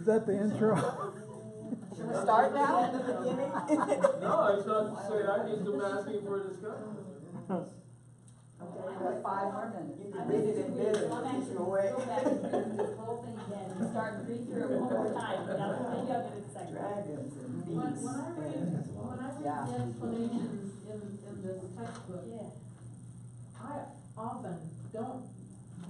Is that the intro? Should we start now? No, it's not to say, I just am asking for a discussion. Okay, we have five more minutes. You can read it in bed and keep you awake. Go back and read this whole thing again and start and read through it one more time, now, maybe I'll get it second. Dragons and beasts. when I read, when I Yeah. read the explanations in, in this textbook, Yeah. I often don't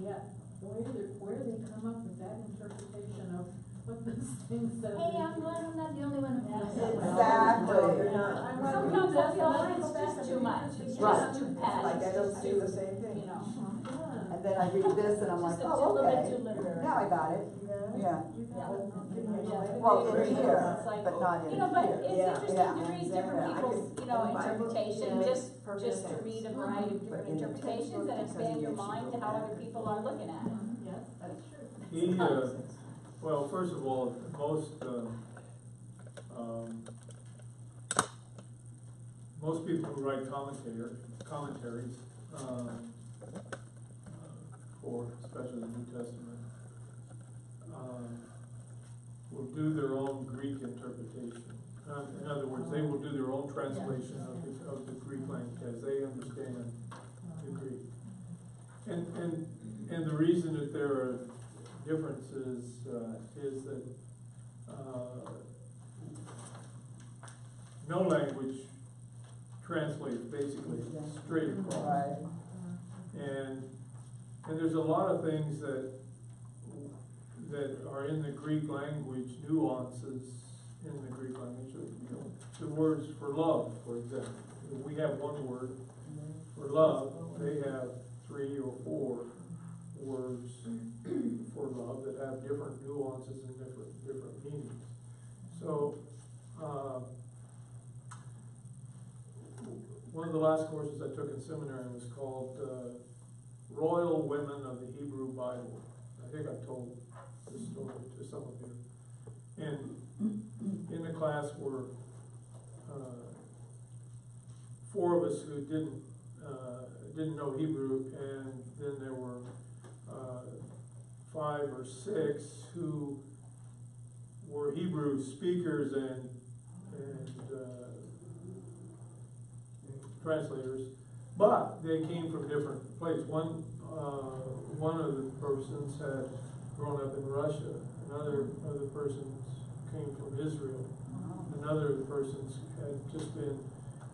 get where where they come up with that interpretation of what this thing says. Hey, I'm glad I'm not the only one who feels that way. Exactly. I wanna read Sometimes I this, feel like it's just too much, it's again. just too packed. Like I don't do the same thing. You know, And then I read this and I'm like, just a oh, little bit okay. too literary. Now I got it. Yeah. Yeah. Well, in here, It's like, but not in You know, but here. it's Yeah, interesting yeah, to read exactly. different I people's, could- you know, in the Bible, interpretation, it makes just, perfect just to sense. read a variety of But different in the interpretations and textbook, it expand says your you mind should to go how back. other people are looking at it. Yes, that's true. He, uh, well, first of all, most, uh, um, most people who write commentary, commentaries, um, uh, for especially the New Testament, um, will do their own Greek interpretation. Uh, in other words, they will do their own translation of the, of the Greek language as they understand the Greek. And, and, and the reason that there are differences, uh, is that, uh, no language translates basically straight across. Right. And, and there's a lot of things that, that are in the Greek language, nuances in the Greek language. You know, The words for love, for example, we have one word for love, they have three or four words for love that have different nuances and different, different meanings. So, uh, one of the last courses I took in seminary was called, uh, Royal Women of the Hebrew Bible. I think I've told this story to some of you. And in the class were, uh, four of us who didn't, uh, didn't know Hebrew, and then there were, uh, five or six who were Hebrew speakers and, and, uh, translators, but they came from different places. One, uh, one of the persons had grown up in Russia, another, other persons came from Israel, another of the persons had just been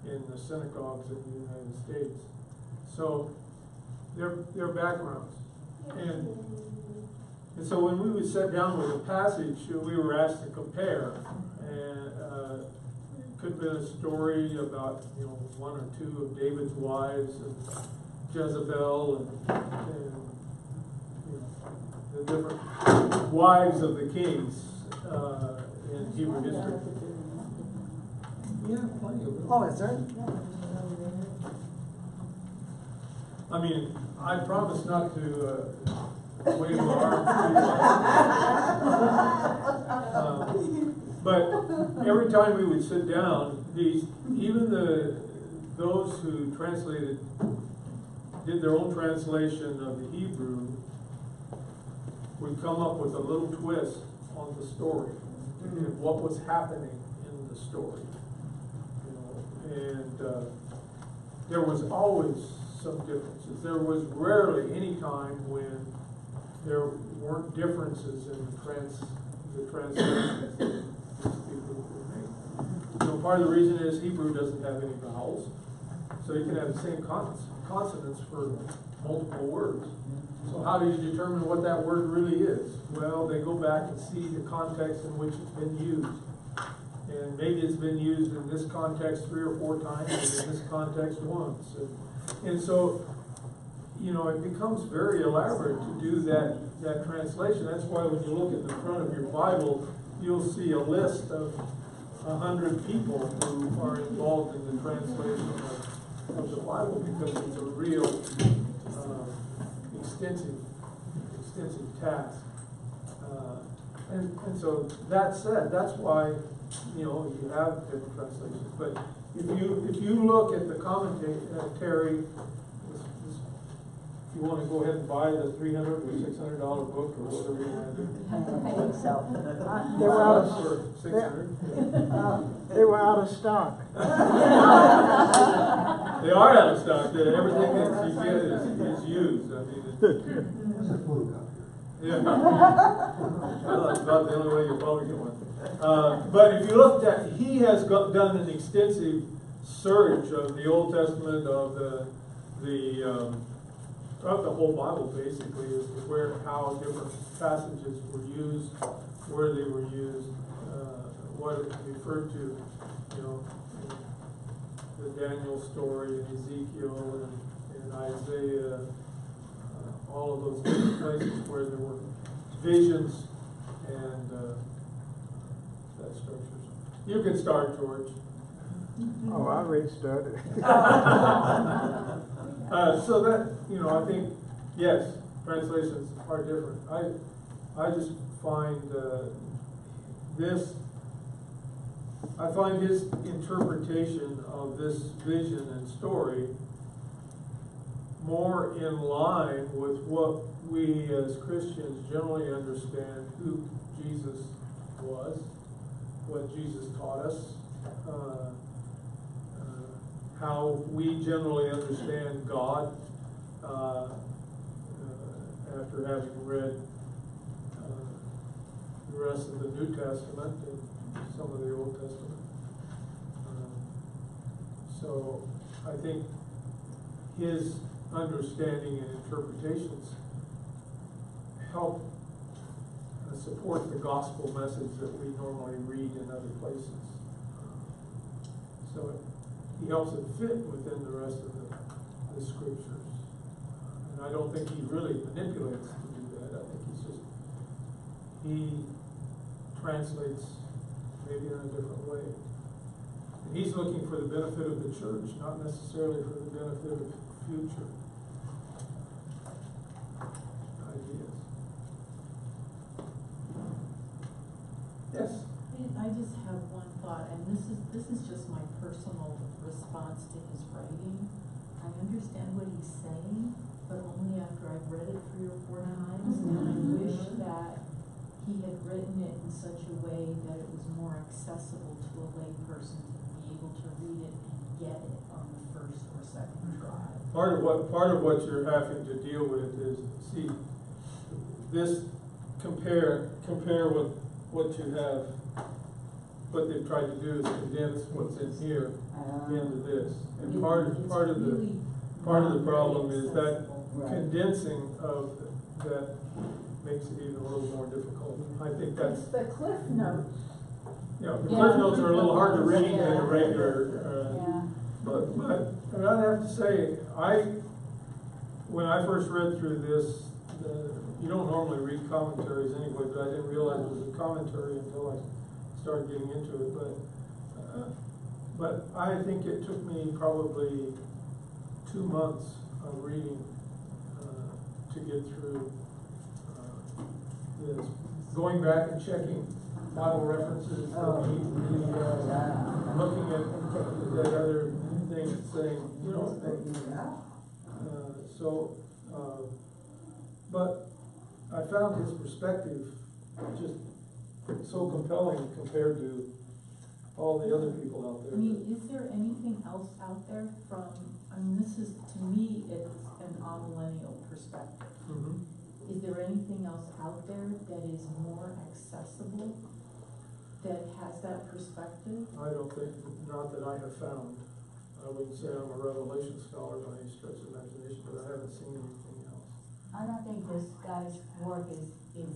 in the synagogues in the United States. So, their, their backgrounds. And, and so when we would sit down with a passage, we were asked to compare. And, uh, it could have been a story about, you know, one or two of David's wives and Jezebel and, and, you know, the different wives of the kings, uh, in Hebrew history. Yeah, plenty of them. Oh, is there? I mean, I promise not to, uh, wave my arms much. Uh, But every time we would sit down, these, even the, those who translated, did their own translation of the Hebrew, would come up with a little twist on the story, and what was happening in the story. You know, and, uh, there was always some differences. There was rarely any time when there weren't differences in the trans, the translations that people make. You part of the reason is Hebrew doesn't have any vowels, so you can have the same cons- consonants for multiple words. So how do you determine what that word really is? Well, they go back and see the context in which it's been used. And maybe it's been used in this context three or four times, and in this context once. And, and so, you know, it becomes very elaborate to do that, that translation. That's why when you look at the front of your Bible, you'll see a list of a hundred people who are involved in the translation of, of the Bible, because it's a real, uh, extensive, extensive task. Uh, And, and so that said, that's why, you know, you have different translations. But if you, if you look at the commentary, this- this you wanna go ahead and buy the three hundred or six hundred dollar book or whatever you wanna do. I think so. Uh, They were out of, Or six hundred. uh, they were out of stock. They are out of stock, everything that you get is, is used, I mean, it- What's a photocopier? Yeah. That's about the only way you'll probably get one. Uh, but if you looked at, he has got, done an extensive search of the Old Testament, of the, the, um, of the whole Bible basically, as to where, how different passages were used, where they were used, uh, what it referred to, you know, the Daniel story and Ezekiel and, and Isaiah, all of those different places where there were visions and, uh, that structures. You can start, George. Oh, I already started. Uh, so that, you know, I think, yes, translations are different. I, I just find, uh, this, I find his interpretation of this vision and story more in line with what we as Christians generally understand who Jesus was, what Jesus taught us, uh, uh, how we generally understand God, uh, uh, after having read, uh, the rest of the New Testament and some of the Old Testament. Um, So, I think his understanding and interpretations help support the gospel message that we normally read in other places. So it, he helps it fit within the rest of the, the scriptures. And I don't think he really manipulates to do that, I think he's just, he translates maybe in a different way. And he's looking for the benefit of the church, not necessarily for the benefit of the future Yes? I just have one thought, and this is, this is just my personal response to his writing. I understand what he's saying, but only after I've read it three or four times, and I mm-hmm. wish that he had written it in such a way that it was more accessible to a layperson to be able to read it and get it on the first or second mm-hmm. try. Part of what, part of what you're having to deal with is, see, this, compare, compare with what you have, what they've tried to do is condense what's in here into this. And part, It- part of the, part of the problem is that. Condensing of that makes it even a little more difficult. I think that's, It's the cliff notes. know, the Yeah. cliff notes are a little hard to read than Yeah. a regular, uh, Yeah. But, but, and I'd have to say, I, when I first read through this, you don't normally read commentaries anyway, but I didn't realize it was a commentary until I started getting into it, but, uh, but I think it took me probably two months of reading, uh, to get through, uh, this. Going back and checking Bible references, the, uh, looking at that other thing, saying, you know, uh, so, uh, but I found his perspective just so compelling compared to all the other people out I there. mean, is there anything else out there from, I mean, this is, to me, it's an amillennial perspective. Mhm. Is there anything else out there that is more accessible, that has that perspective? I don't think, not that I have found. I wouldn't say I'm a revelation scholar by any stretch of imagination, but I haven't seen anything. I don't think this guy's work is, is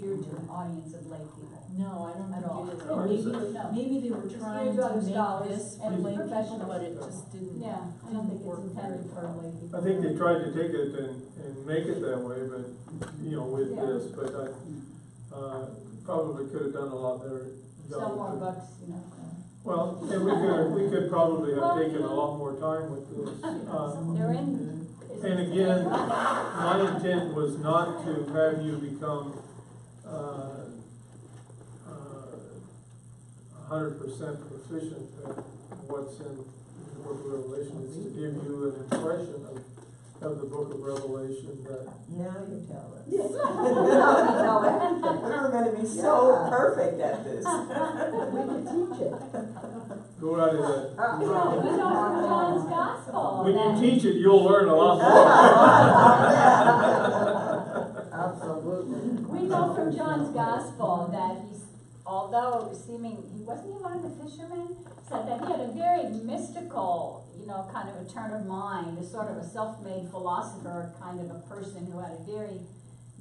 geared to an audience of lay people. No, I don't At all. think it is. No, Maybe, it's- No. maybe they were It's trying geared to to other make scholars this for and lay people, professionals. but it just didn't, Yeah, I don't think work it's intended for well. lay people. I think they tried to take it and, and make it that way, but, you know, with Yeah. this, but I, uh, probably could have done a lot better job. Sell more with it. books, you know. Well, and we could, we could probably have taken a lot more time with this. Uh, They're in. And again, my intent was not to have you become, uh, a hundred percent proficient at what's in the book of Revelation. It's to give you an impression of of the book of Revelation that, Now you tell us. Yes. Now we know everything. We're gonna be so Yeah. perfect at this. We can teach it. go right ahead. Uh, You know, we know John's gospel When you teach it, you'll learn a lot more. Absolutely. We know from John's gospel that he's, although seeming, he wasn't he one of the fishermen? Said that he had a very mystical, you know, kind of a turn of mind, a sort of a self-made philosopher kind of a person who had a very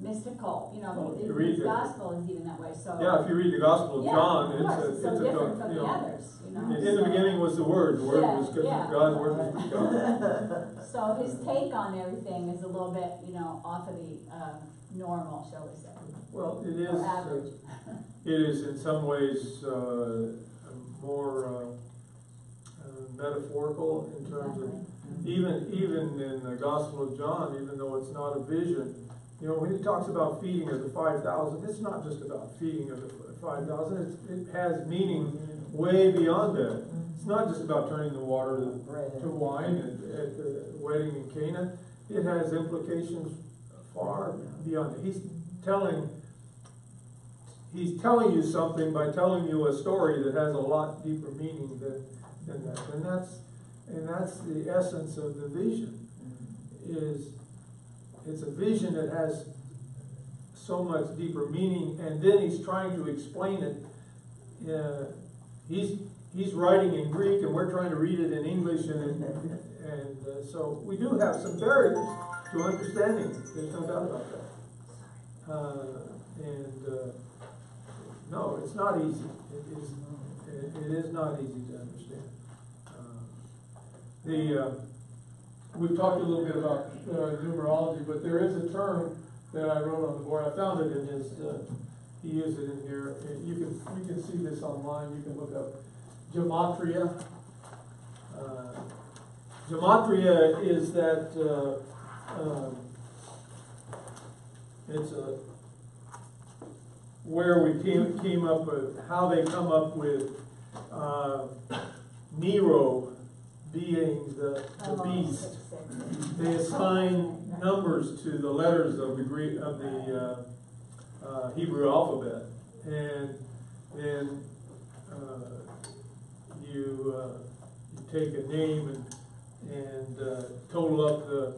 mystical, you know, Well, the- you read the- gospel is even that way, so. Yeah, if you read the Gospel of Yeah, John, of it's a, it's it's so a, different from you the know. others, you know. In in the beginning was the Word, the Word was, Yeah, yeah. God, the Word was with God. So his take on everything is a little bit, you know, off of the, uh, normal, shall we say, Well, it is, uh, average. it is in some ways, uh, more, uh, uh, metaphorical in terms of, even, even in the Gospel of John, even though it's not a vision, you know, when he talks about feeding of the five thousand, it's not just about feeding of the five thousand, it has meaning way beyond that. It's not just about turning the water to to wine at, at the wedding in Cana, it has implications far beyond that. He's telling, he's telling you something by telling you a story that has a lot deeper meaning than, than that. And that's, and that's the essence of the vision, is, it's a vision that has so much deeper meaning, and then he's trying to explain it. Uh, he's, he's writing in Greek, and we're trying to read it in English, and, and uh, so we do have some barriers to understanding. There's no doubt about that. Uh, and uh, no, it's not easy. It is, it, it is not easy to understand. Uh, the uh, we've talked a little bit about uh, numerology, but there is a term that I wrote on the board. I found it in his. Uh, he used it in here. You can you can see this online. You can look up gematria. Uh, gematria is that uh, um, it's a where we came came up with how they come up with uh, Nero being the, the beast. They assign numbers to the letters of the Greek, of the, uh, uh, Hebrew alphabet. And then, uh, you, uh, you take a name and, and, uh, total up the,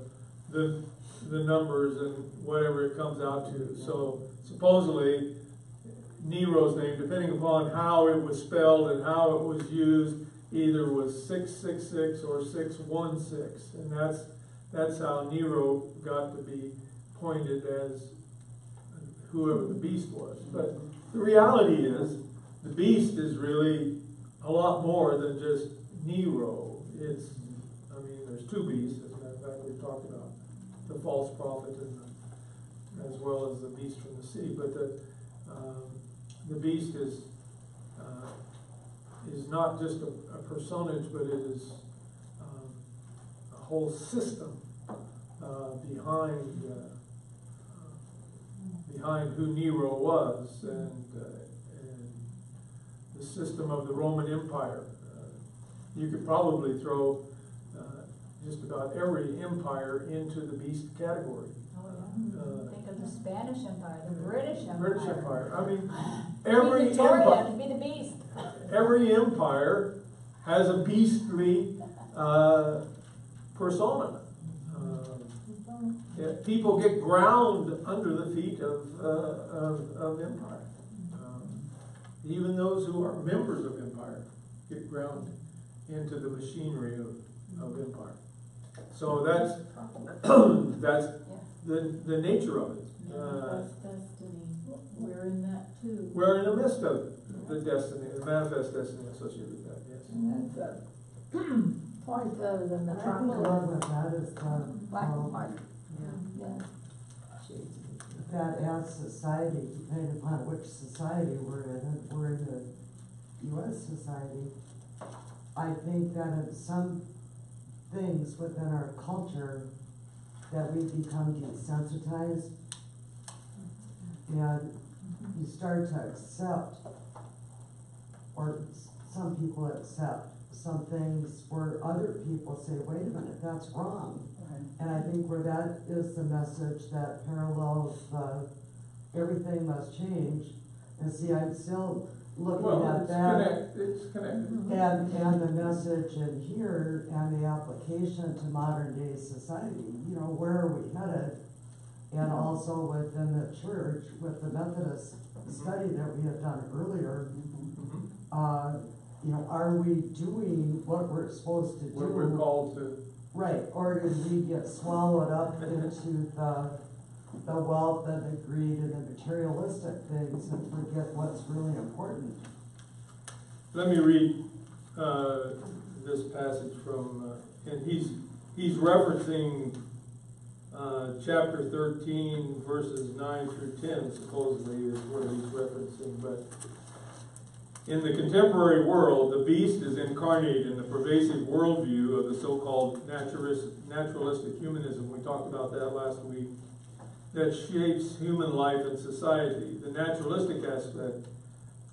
the, the numbers and whatever it comes out to. So supposedly, Nero's name, depending upon how it was spelled and how it was used, either was six six six or six one six, and that's that's how Nero got to be pointed as whoever the beast was. But the reality is, the beast is really a lot more than just Nero. It's, I mean, there's two beasts, as a matter of fact, we've talked about the false prophet and the, as well as the beast from the sea. But the, um, the beast is, is not just a, a personage, but it is um, a whole system uh, behind uh, behind who Nero was and, uh, and the system of the Roman Empire. Uh, you could probably throw uh, just about every empire into the beast category. Oh, yeah. Uh, Think of the Spanish Empire, the British Empire. British Empire. I mean, every empire. to be the beast. every empire has a beastly uh, persona. Uh, people get ground under the feet of, uh, of, of empire. Um, even those who are members of empire get ground into the machinery of, of empire. So that's that's the, the nature of it. Uh, Manifest destiny, we're in that too. we're in the midst of the destiny, the manifest destiny associated with that, yes. And that's a point other than the I think a lot of that is the, black and um, white. Yeah. that as society, depending upon which society we're in, if we're in the US society, I think that in some things within our culture, that we become desensitized. And you start to accept, or some people accept some things where other people say, wait a minute, that's wrong. And I think where that is the message that parallels the, everything must change. And see, I'm still looking Well, at it's that. connect, it's connected. And, and the message in here and the application to modern day society, you know, where are we headed? And also within the church, with the Methodist study that we had done earlier, Mhm. uh, you know, are we doing what we're supposed to do? What we're called to, Right, or did we get swallowed up into the, the wealth and the greed and the materialistic things and forget what's really important? let me read, uh, this passage from, uh, and he's, he's referencing, uh, chapter thirteen, verses nine through ten supposedly is where he's referencing, but in the contemporary world, the beast is incarnate in the pervasive worldview of the so-called naturalist, naturalistic humanism, we talked about that last week, that shapes human life and society. The naturalistic aspect,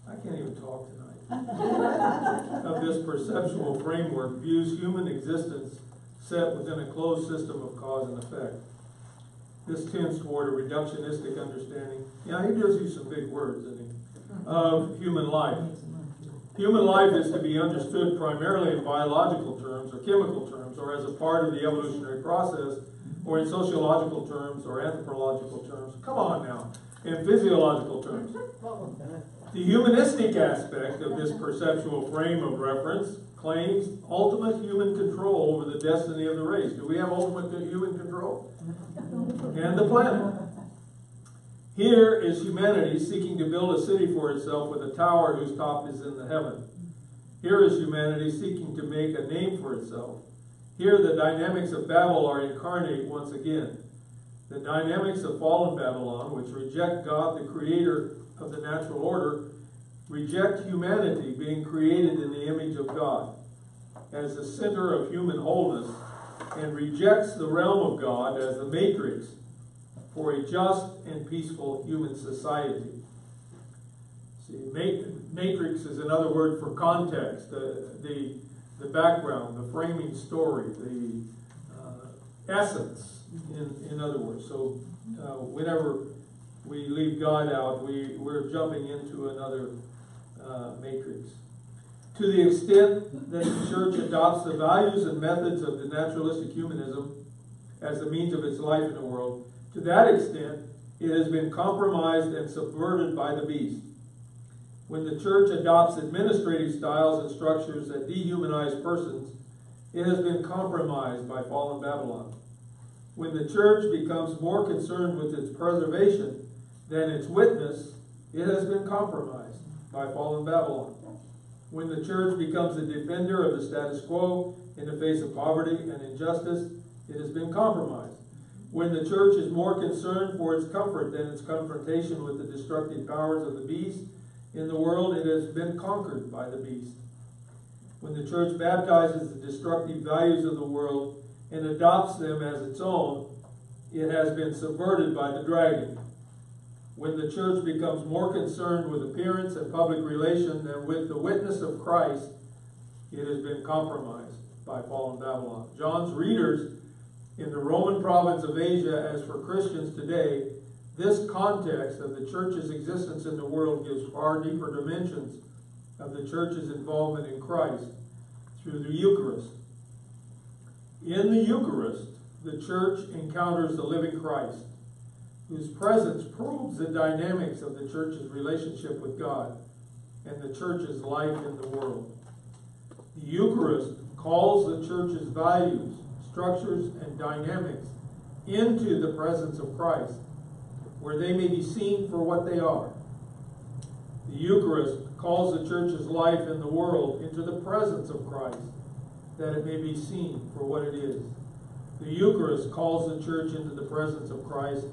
I can't even talk tonight, of this perceptual framework views human existence set within a closed system of cause and effect. This tends toward a reductionistic understanding, yeah, he does use some big words, doesn't he, of human life. Human life is to be understood primarily in biological terms or chemical terms, or as a part of the evolutionary process, or in sociological terms or anthropological terms. Come on now, in physiological terms. The humanistic aspect of this perceptual frame of reference claims ultimate human control over the destiny of the race. Do we have ultimate human control? And the planet. Here is humanity seeking to build a city for itself with a tower whose top is in the heaven. Here is humanity seeking to make a name for itself. Here the dynamics of Babel are incarnate once again. The dynamics of fallen Babylon, which reject God, the creator of the natural order, reject humanity being created in the image of God as the center of human wholeness, and rejects the realm of God as the matrix for a just and peaceful human society. See, matrix is another word for context, the, the, the background, the framing story, the uh, essence, in, in other words. So, uh, whenever we leave God out, we, we're jumping into another uh, matrix. To the extent that the church adopts the values and methods of the naturalistic humanism as the means of its life in the world, to that extent, it has been compromised and subverted by the beast. When the church adopts administrative styles and structures that dehumanize persons, it has been compromised by fallen Babylon. When the church becomes more concerned with its preservation than its witness, it has been compromised by fallen Babylon. When the church becomes a defender of the status quo in the face of poverty and injustice, it has been compromised. When the church is more concerned for its comfort than its confrontation with the destructive powers of the beast in the world, it has been conquered by the beast. When the church baptizes the destructive values of the world and adopts them as its own, it has been subverted by the dragon. When the church becomes more concerned with appearance and public relation than with the witness of Christ, it has been compromised by fallen Babylon. John's readers in the Roman province of Asia, as for Christians today, this context of the church's existence in the world gives far deeper dimensions of the church's involvement in Christ through the Eucharist. In the Eucharist, the church encounters the living Christ, whose presence proves the dynamics of the church's relationship with God and the church's life in the world. The Eucharist calls the church's values, structures, and dynamics into the presence of Christ, where they may be seen for what they are. The Eucharist calls the church's life in the world into the presence of Christ, that it may be seen for what it is. The Eucharist calls the church into the presence of Christ,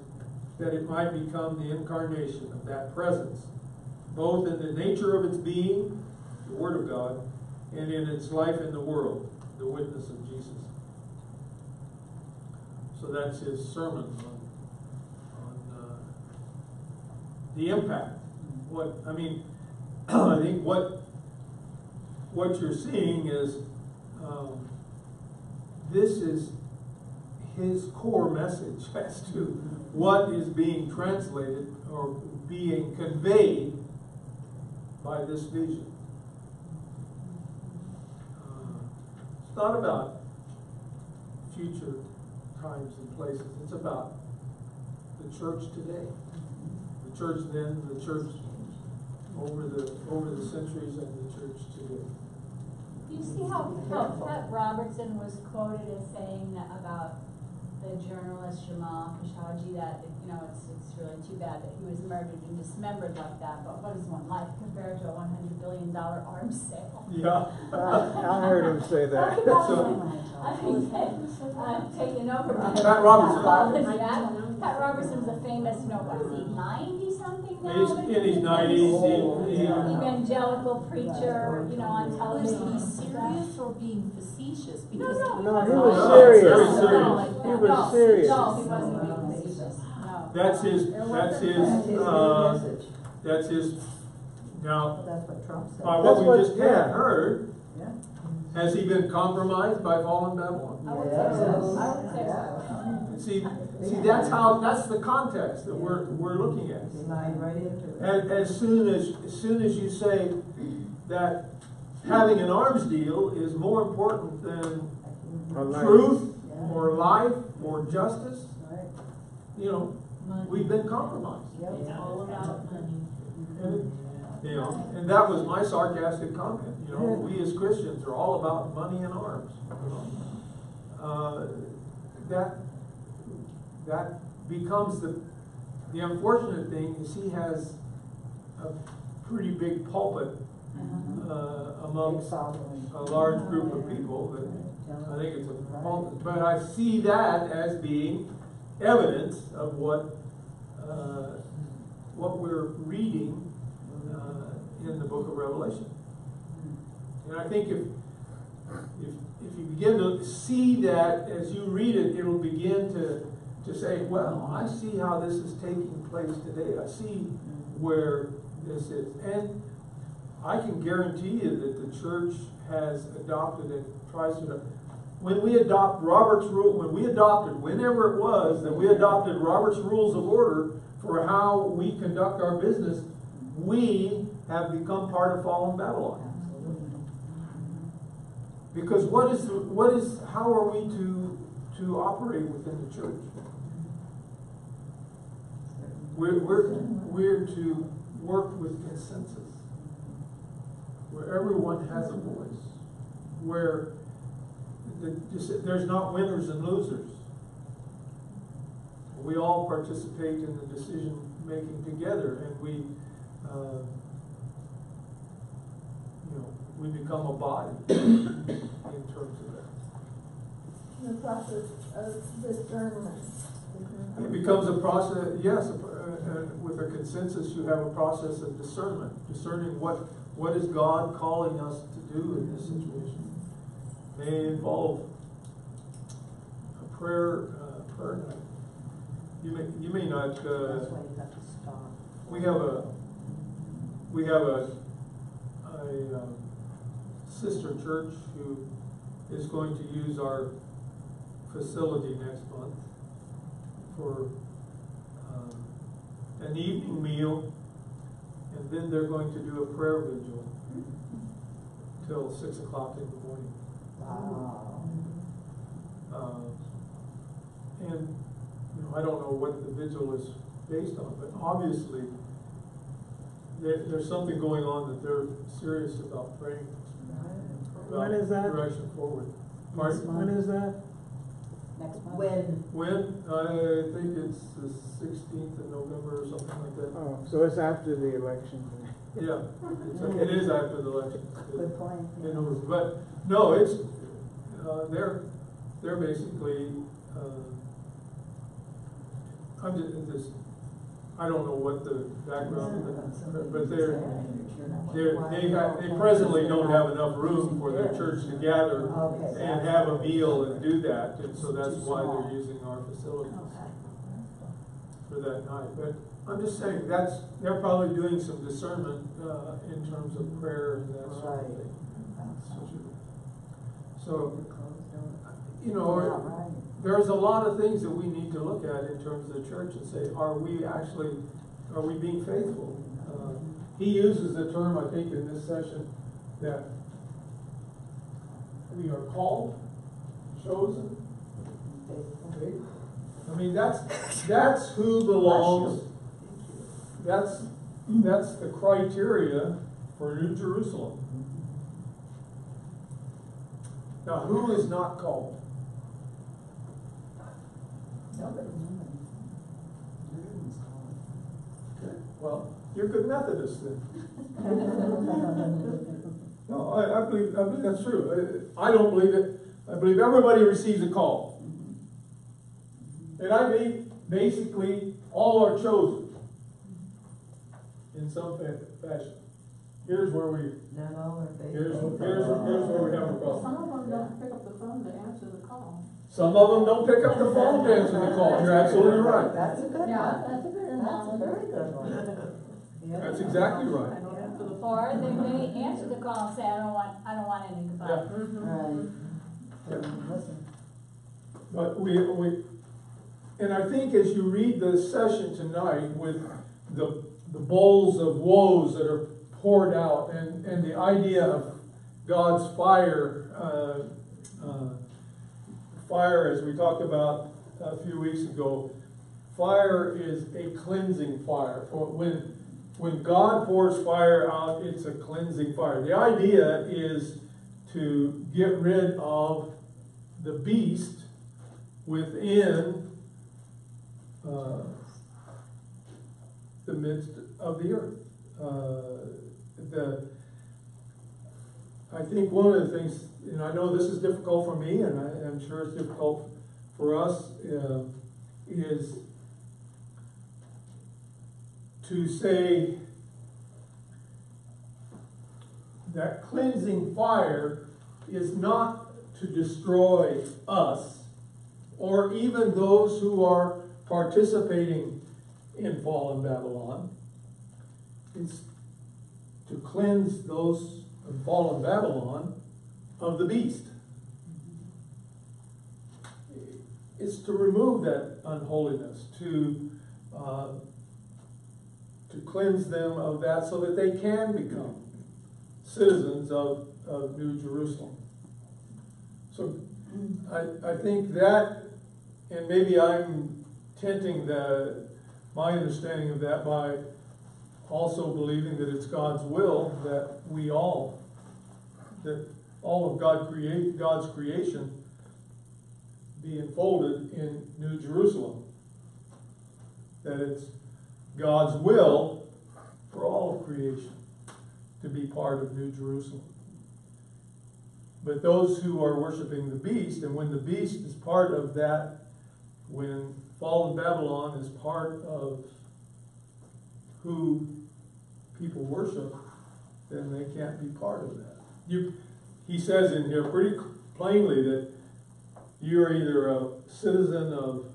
that it might become the incarnation of that presence, both in the nature of its being, the Word of God, and in its life in the world, the witness of Jesus. So that's his sermon on, on uh, the impact. What I mean, I think what what you're seeing is um, this is his core message as to what is being translated or being conveyed by this vision. Uh, It's not about future times and places, it's about the church today. The church then, the church over the, over the centuries and the church today. Do you see how, how Pat Robertson was quoted as saying that about the journalist Jamal Khashoggi, that, you know, it's, it's really too bad that he was murdered and dismembered like that, but what is one life compared to a one hundred billion dollar arms sale? Yeah. I heard him say that. So- I think that, I'm taking over. Pat Robertson. Pat, Pat Robertson's a famous, you know, what is he, ninety something now? He's in his nineties, he, he, Evangelical preacher, you know, on Was television. he serious or being facetious? No, Because no. No, he was no, serious. very serious. He was serious. No, he wasn't being facetious, no. that's his, that's his, That's his uh, that's his, now, That's what Trump said. by what we just yeah. had heard, has he been compromised by fallen Babylon? I would say so, I would say so. See, see, that's how, that's the context that we're, we're looking at. Slide right into it. As, as soon as, as soon as you say that having an arms deal is more important than truth, or life, or justice, you know, we've been compromised. Yep. it's all about money. And, you know, and that was my sarcastic comment, you know, we as Christians are all about money and arms. you know. Uh, That, that becomes the, the unfortunate thing is he has a pretty big pulpit uh, amongst a large group of people that I think it's a pulpit, but I see that as being evidence of what, uh, what we're reading uh, in the book of Revelation. And I think if, if, if you begin to see that as you read it, it'll begin to, to say, well, I see how this is taking place today. I see where this is. And I can guarantee you that the church has adopted and tries to. When we adopt Robert's rule, when we adopted, whenever it was that we adopted Robert's rules of order for how we conduct our business, we have become part of fallen Babylon. Because what is what is how are we to, to operate within the church? We're, we're, we're to work with consensus, where everyone has a voice, where the, there's not winners and losers. We all participate in the decision-making together, and we, uh, you know, we become a body in terms of that. In the process of discernment. It becomes a process, yes, uh, uh, with a consensus, you have a process of discernment, discerning what, what is God calling us to do in this situation. May involve a prayer, uh, prayer night. You may, you may not, That's uh, why you have to stop. we have a, we have a, a, um, sister church who is going to use our facility next month for, um, an evening meal, and then they're going to do a prayer vigil till six o'clock in the morning. Wow. Uh, And, you know, I don't know what the vigil is based on, but obviously, there, there's something going on that they're serious about praying. about When is that? Direction forward. Pardon? When is that? Next month. When? When? I think it's the sixteenth of November or something like that. Oh, so it's after the election. Yeah, it's, it is after the election. Good point. In November. But, no, it's, uh, they're, they're basically, uh, I'm just, this, I don't know what the background, but- but they're, they're, they have, they presently don't have enough room for their church to gather and have a meal and do that, and so that's why they're using our facilities for that night. But I'm just saying, that's, they're probably doing some discernment, uh, in terms of prayer and that sort of thing. So, you know, there's a lot of things that we need to look at in terms of the church and say, are we actually, are we being faithful? Uh, He uses the term, I think, in this session, that we are called, chosen, faithful. I mean, that's, that's who belongs, that's, that's the criteria for New Jerusalem. Now, who is not called? Nobody. Okay, Well, you're good Methodists then. No, I, I believe, I believe that's true. I, I don't believe it. I believe everybody receives a call. And I mean, basically, all are chosen in some fa- fashion. Here's where we, Not all are here's, faithful. here's, here's where we have a problem. Some of them don't pick up the phone to answer the call. Some of them don't pick up the phone to answer the call. You're absolutely right. That's a good Yeah, one. that's a good That's a very good one. Yeah. That's exactly right. don't answer the phone. Or they may answer the call and say, I don't want, I don't want any Yeah. goodbye. Right. Listen. But we, we, and I think as you read the session tonight with the, the bowls of woes that are poured out and, and the idea of God's fire, uh, uh, fire, as we talked about a few weeks ago, fire is a cleansing fire. For when, when God pours fire out, it's a cleansing fire. The idea is to get rid of the beast within uh, the midst of the earth. Uh, the, I think one of the things, and I know this is difficult for me, and I, I'm sure it's difficult for us, uh, is to say that cleansing fire is not to destroy us or even those who are participating in fallen Babylon. It's to cleanse those of fallen Babylon of the beast. It's to remove that unholiness, to uh, to cleanse them of that so that they can become citizens of, of New Jerusalem. So I, I think that, and maybe I'm tinting the, my understanding of that by also believing that it's God's will that we all, that all of God create, God's creation be enfolded in New Jerusalem. That it's God's will for all of creation to be part of New Jerusalem. But those who are worshiping the beast, and when the beast is part of that, when fallen Babylon is part of who people worship, then they can't be part of that. You, he says in here pretty plainly that you're either a citizen of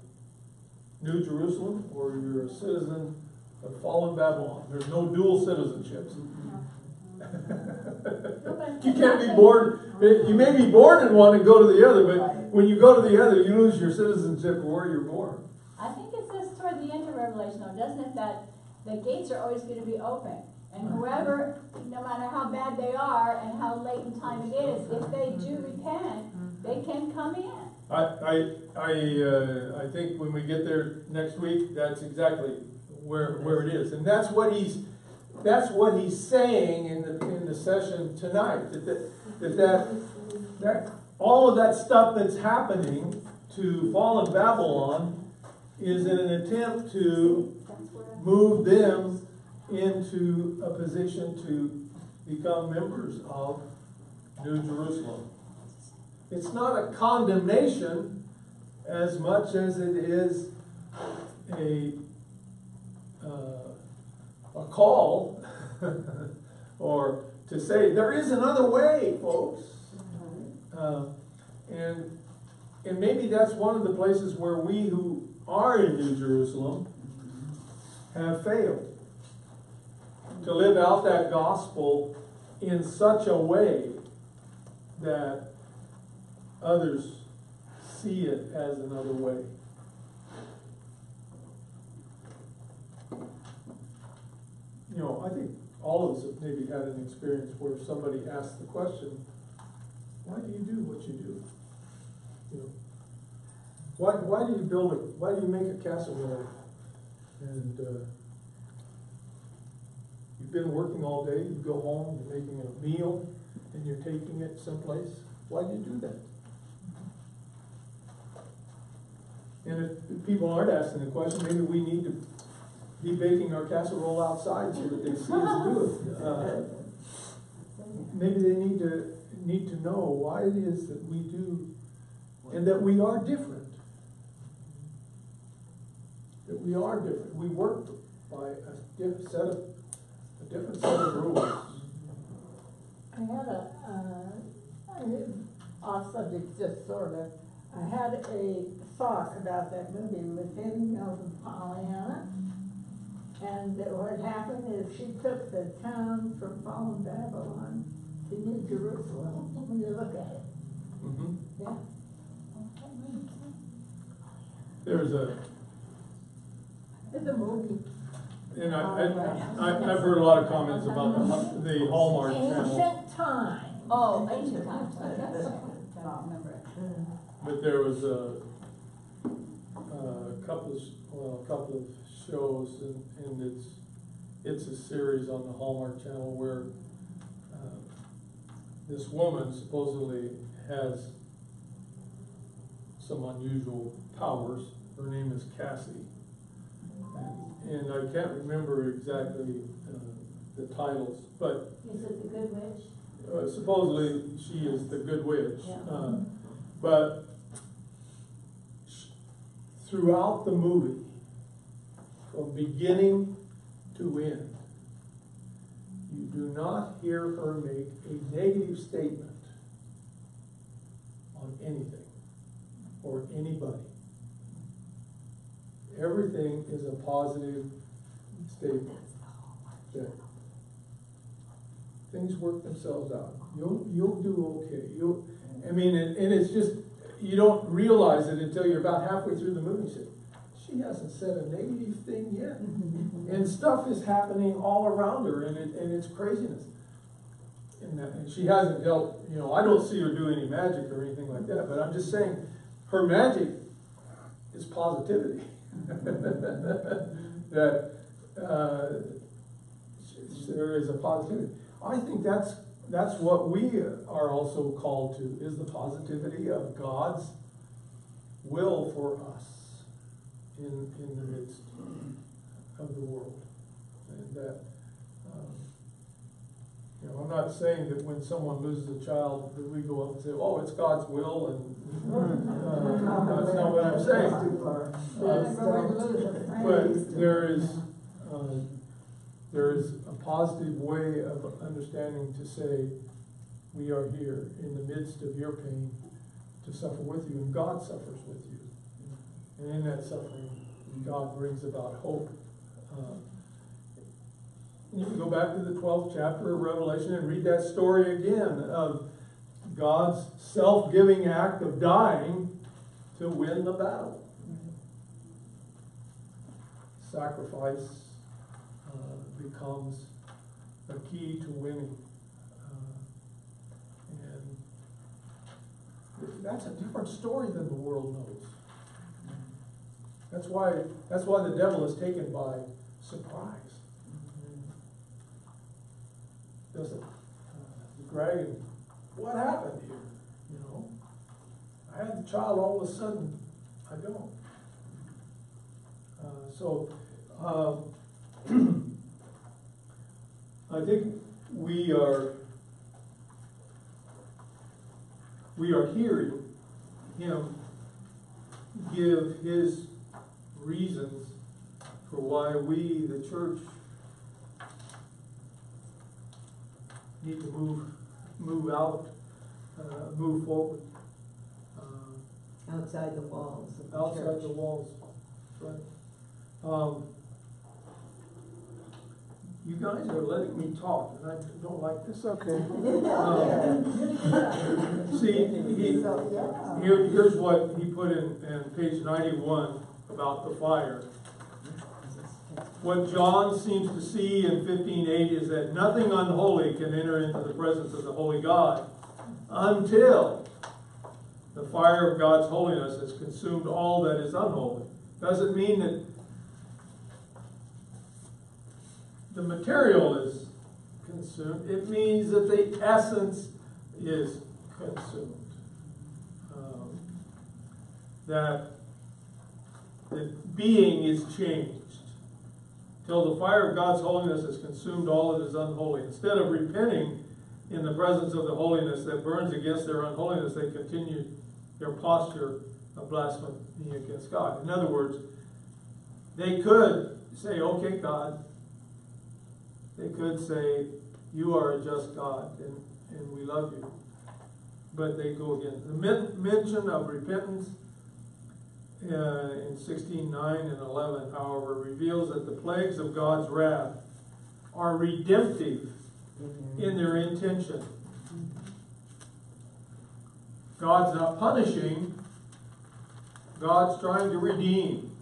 New Jerusalem or you're a citizen of fallen Babylon. There's no dual citizenships. You can't be born, you may be born in one and go to the other, but when you go to the other, you lose your citizenship of where you're born. I think it says toward the end of Revelation, though, doesn't it, that the gates are always gonna be open? And whoever, no matter how bad they are and how late in time it is, if they do repent, they can come in. I, I, I, uh, I think when we get there next week, that's exactly where, where it is. And that's what he's, that's what he's saying in the, in the session tonight, that, that, that, that, that all of that stuff that's happening to fallen Babylon is in an attempt to move them into a position to become members of New Jerusalem. It's not a condemnation as much as it is a, uh, a call or to say, there is another way, folks. Uh, and, and maybe that's one of the places where we who are in New Jerusalem have failed to live out that gospel in such a way that others see it as another way. You know, I think all of us have maybe had an experience where somebody asked the question, why do you do what you do? You know, why, why do you build a, why do you make a casserole? And, uh, you've been working all day, you go home, you're making a meal, and you're taking it someplace, why do you do that? And if people aren't asking the question, maybe we need to be baking our casserole outside so that they see us do it. Uh, Maybe they need to, need to know why it is that we do, and that we are different. That we are different, we work by a set of, different set of rules. I had a, uh, off subject, just sort of, I had a thought about that movie with him, Melvin Pollyanna. And what happened is she took the town from fallen Babylon to New Jerusalem, when you look at it, Mhm. yeah. There's a, It's a movie. And I, I, I- I've heard a lot of comments about the, the Hallmark channel, Ancient time. Oh, ancient times, I don't remember it. but there was a, a couple of, sh- well, a couple of shows, and, and it's, it's a series on the Hallmark channel where, uh, this woman supposedly has some unusual powers, her name is Cassie. And I can't remember exactly, uh, the titles, but Is it the Good Witch? uh, supposedly she is the good witch. Yeah. Uh, But throughout the movie, from beginning to end, you do not hear her make a negative statement on anything or anybody. Everything is a positive statement. that Things work themselves out. You'll, you'll do okay. You'll, I mean, and, and it's just, you don't realize it until you're about halfway through the movie. You say, she hasn't said a negative thing yet. And stuff is happening all around her and it, and it's craziness. And, that, and she hasn't dealt, you know, I don't see her do any magic or anything like that, but I'm just saying, her magic is positivity. that, uh, there is a positivity. I think that's, that's what we are also called to, is the positivity of God's will for us in, in the midst of the world. And that, you know, I'm not saying that when someone loses a child, that we go up and say, oh, it's God's will, and, uh, that's not what I'm saying. Uh, But there is, uh, there is a positive way of understanding to say, we are here in the midst of your pain to suffer with you, and God suffers with you. And in that suffering, God brings about hope. Uh, You go back to the twelfth chapter of Revelation and read that story again of God's self-giving act of dying to win the battle sacrifice uh, becomes a key to winning. Uh, and that's a different story than the world knows. That's why, that's why the devil is taken by surprise. Doesn't, uh, Greg, what happened here, you know? I had the child, all of a sudden, I don't. Uh, so, um, I think we are, we are hearing him give his reasons for why we, the church, need to move, move out, uh, move forward. Uh, Outside the walls of the outside church. the walls, right. Um, You guys are letting me talk, and I don't like this. Okay. Um, See, he, here, here's what he put in, in page ninety-one about the fire. What John seems to see in fifteen eight is that nothing unholy can enter into the presence of the holy God until the fire of God's holiness has consumed all that is unholy. Doesn't mean that the material is consumed, it means that the essence is consumed. Um, That the being is changed. Till the fire of God's holiness has consumed all that is unholy. Instead of repenting in the presence of the holiness that burns against their unholiness, they continue their posture of blasphemy against God. In other words, they could say, okay, God. They could say, you are a just God and, and we love you. But they go again. The men- mention of repentance uh, in sixteen nine and eleven, however, reveals that the plagues of God's wrath are redemptive in their intention. God's not punishing, God's trying to redeem.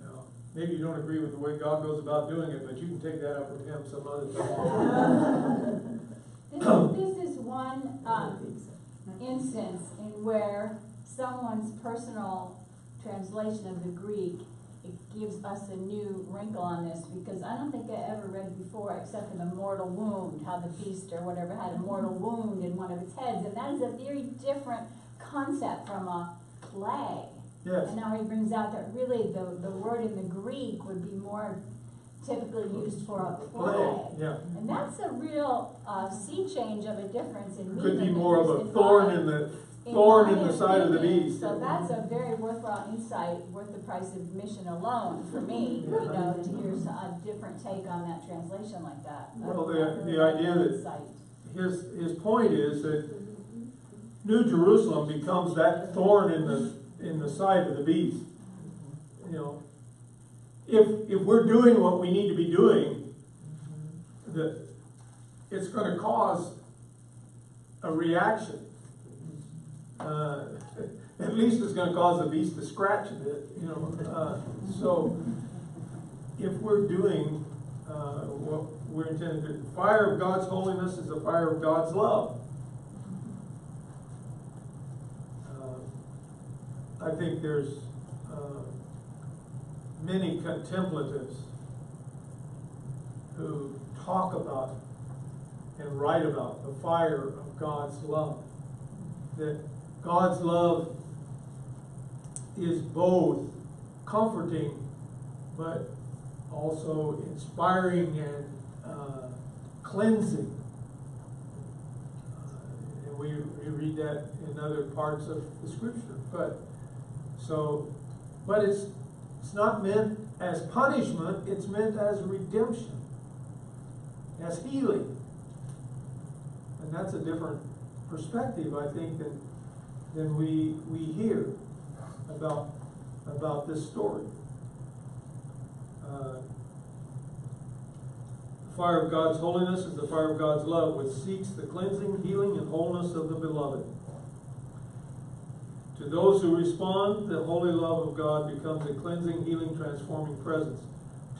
Now, maybe you don't agree with the way God goes about doing it, but you can take that up with Him some other time. This is, this is one, um, instance in where someone's personal translation of the Greek, it gives us a new wrinkle on this, because I don't think I ever read before, except in the mortal wound, how the beast or whatever had a mortal mm-hmm. wound in one of its heads, and that is a very different concept from a plague. Yes. And now he brings out that really the, the word in the Greek would be more typically used for a plague. Yeah. And that's a real, uh, sea change of a difference in meaning. Could be more of a thorn in the, thorn my in the side of the beast. So that's a very worthwhile insight, worth the price of admission alone for me, you know, to hear a different take on that translation like that. Well, the- the idea that- insight. his, his point is that New Jerusalem becomes that thorn in the, in the side of the beast. You know, if, if we're doing what we need to be doing, that it's gonna cause a reaction. Uh, At least it's gonna cause the beast to scratch a bit, you know, uh, so if we're doing, uh, what we're intended to, the fire of God's holiness is the fire of God's love. Uh, I think there's, uh, many contemplatives who talk about and write about the fire of God's love. That God's love is both comforting but also inspiring and uh, cleansing. Uh, and we, we read that in other parts of the scripture. But so, but it's it's not meant as punishment. It's meant as redemption, as healing, and that's a different perspective, I think, than than we we hear about about this story. Uh, the fire of God's holiness is the fire of God's love, which seeks the cleansing, healing, and wholeness of the beloved. To those who respond, the holy love of God becomes a cleansing, healing, transforming presence.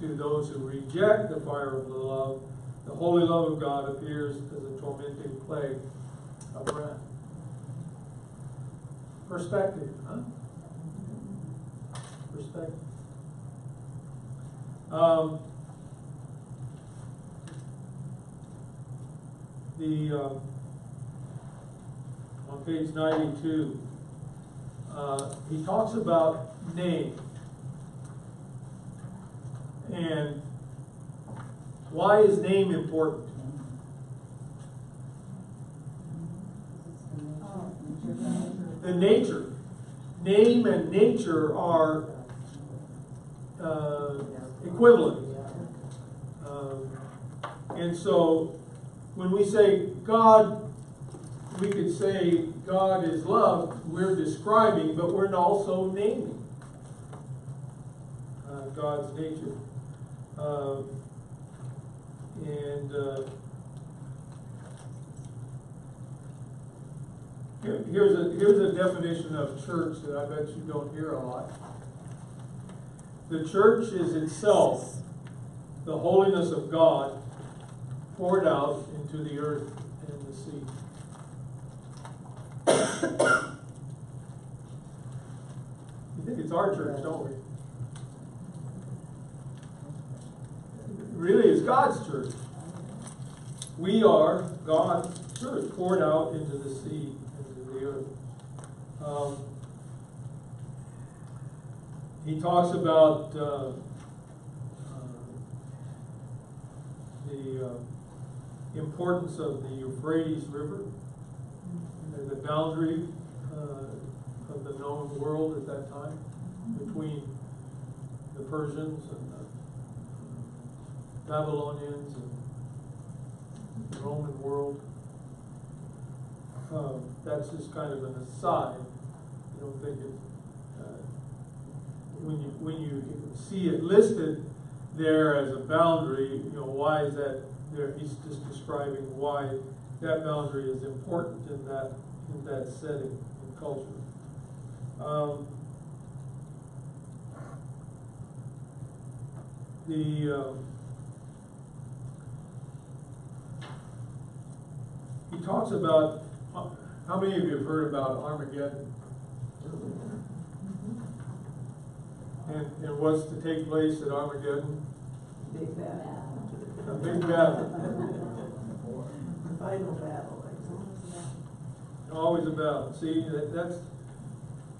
To those who reject the fire of the love, the holy love of God appears as a tormenting plague of wrath. Perspective, huh? Perspective. Um, the, um, on page ninety-two, uh, he talks about name. And why is name important? The nature. Name and nature are uh, equivalent. Um, and so when we say God, we could say God is love, we're describing, but we're also naming. uh, God's nature. Um, and, uh, here, here's a, here's a definition of church that I bet you don't hear a lot. The church is itself the holiness of God poured out into the earth and the sea. You think it's our church, don't we? Really, it's God's church. We are God's church poured out into the sea, into the earth. Um, he talks about uh, uh, the uh, importance of the Euphrates River, and the boundary uh, of the known world at that time between the Persians and the Babylonians and the Roman world. Um, that's just kind of an aside. I don't think it, uh, when you, when you see it listed there as a boundary, you know, why is that there? He's just describing why that boundary is important in that, in that setting and culture. Um, the, um, he talks about, how many of you have heard about Armageddon? And, and what's to take place at Armageddon? Big bad. A big battle. Final battle. Always a battle. See, that, that's,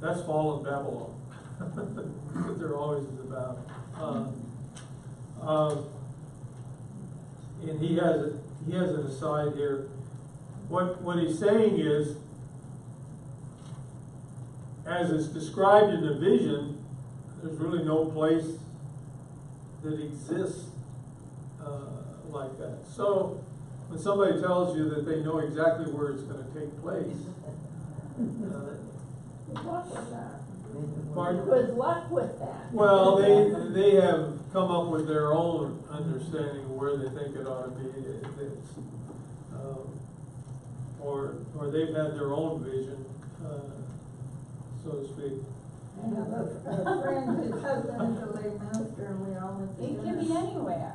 that's fallen Babylon. But there always is a battle. Um, um, and he has, a- he has an aside here. What, what he's saying is, as it's described in the vision, there's really no place that exists uh, like that. So when somebody tells you that they know exactly where it's going to take place, uh, Good luck with that. pardon? Good luck with that. Well, they, they have come up with their own understanding of where they think it ought to be. It- it's, um, Or, or they've had their own vision, uh, so to speak. I have a, a friend whose husband is a lay minister and we all went to It can be anywhere.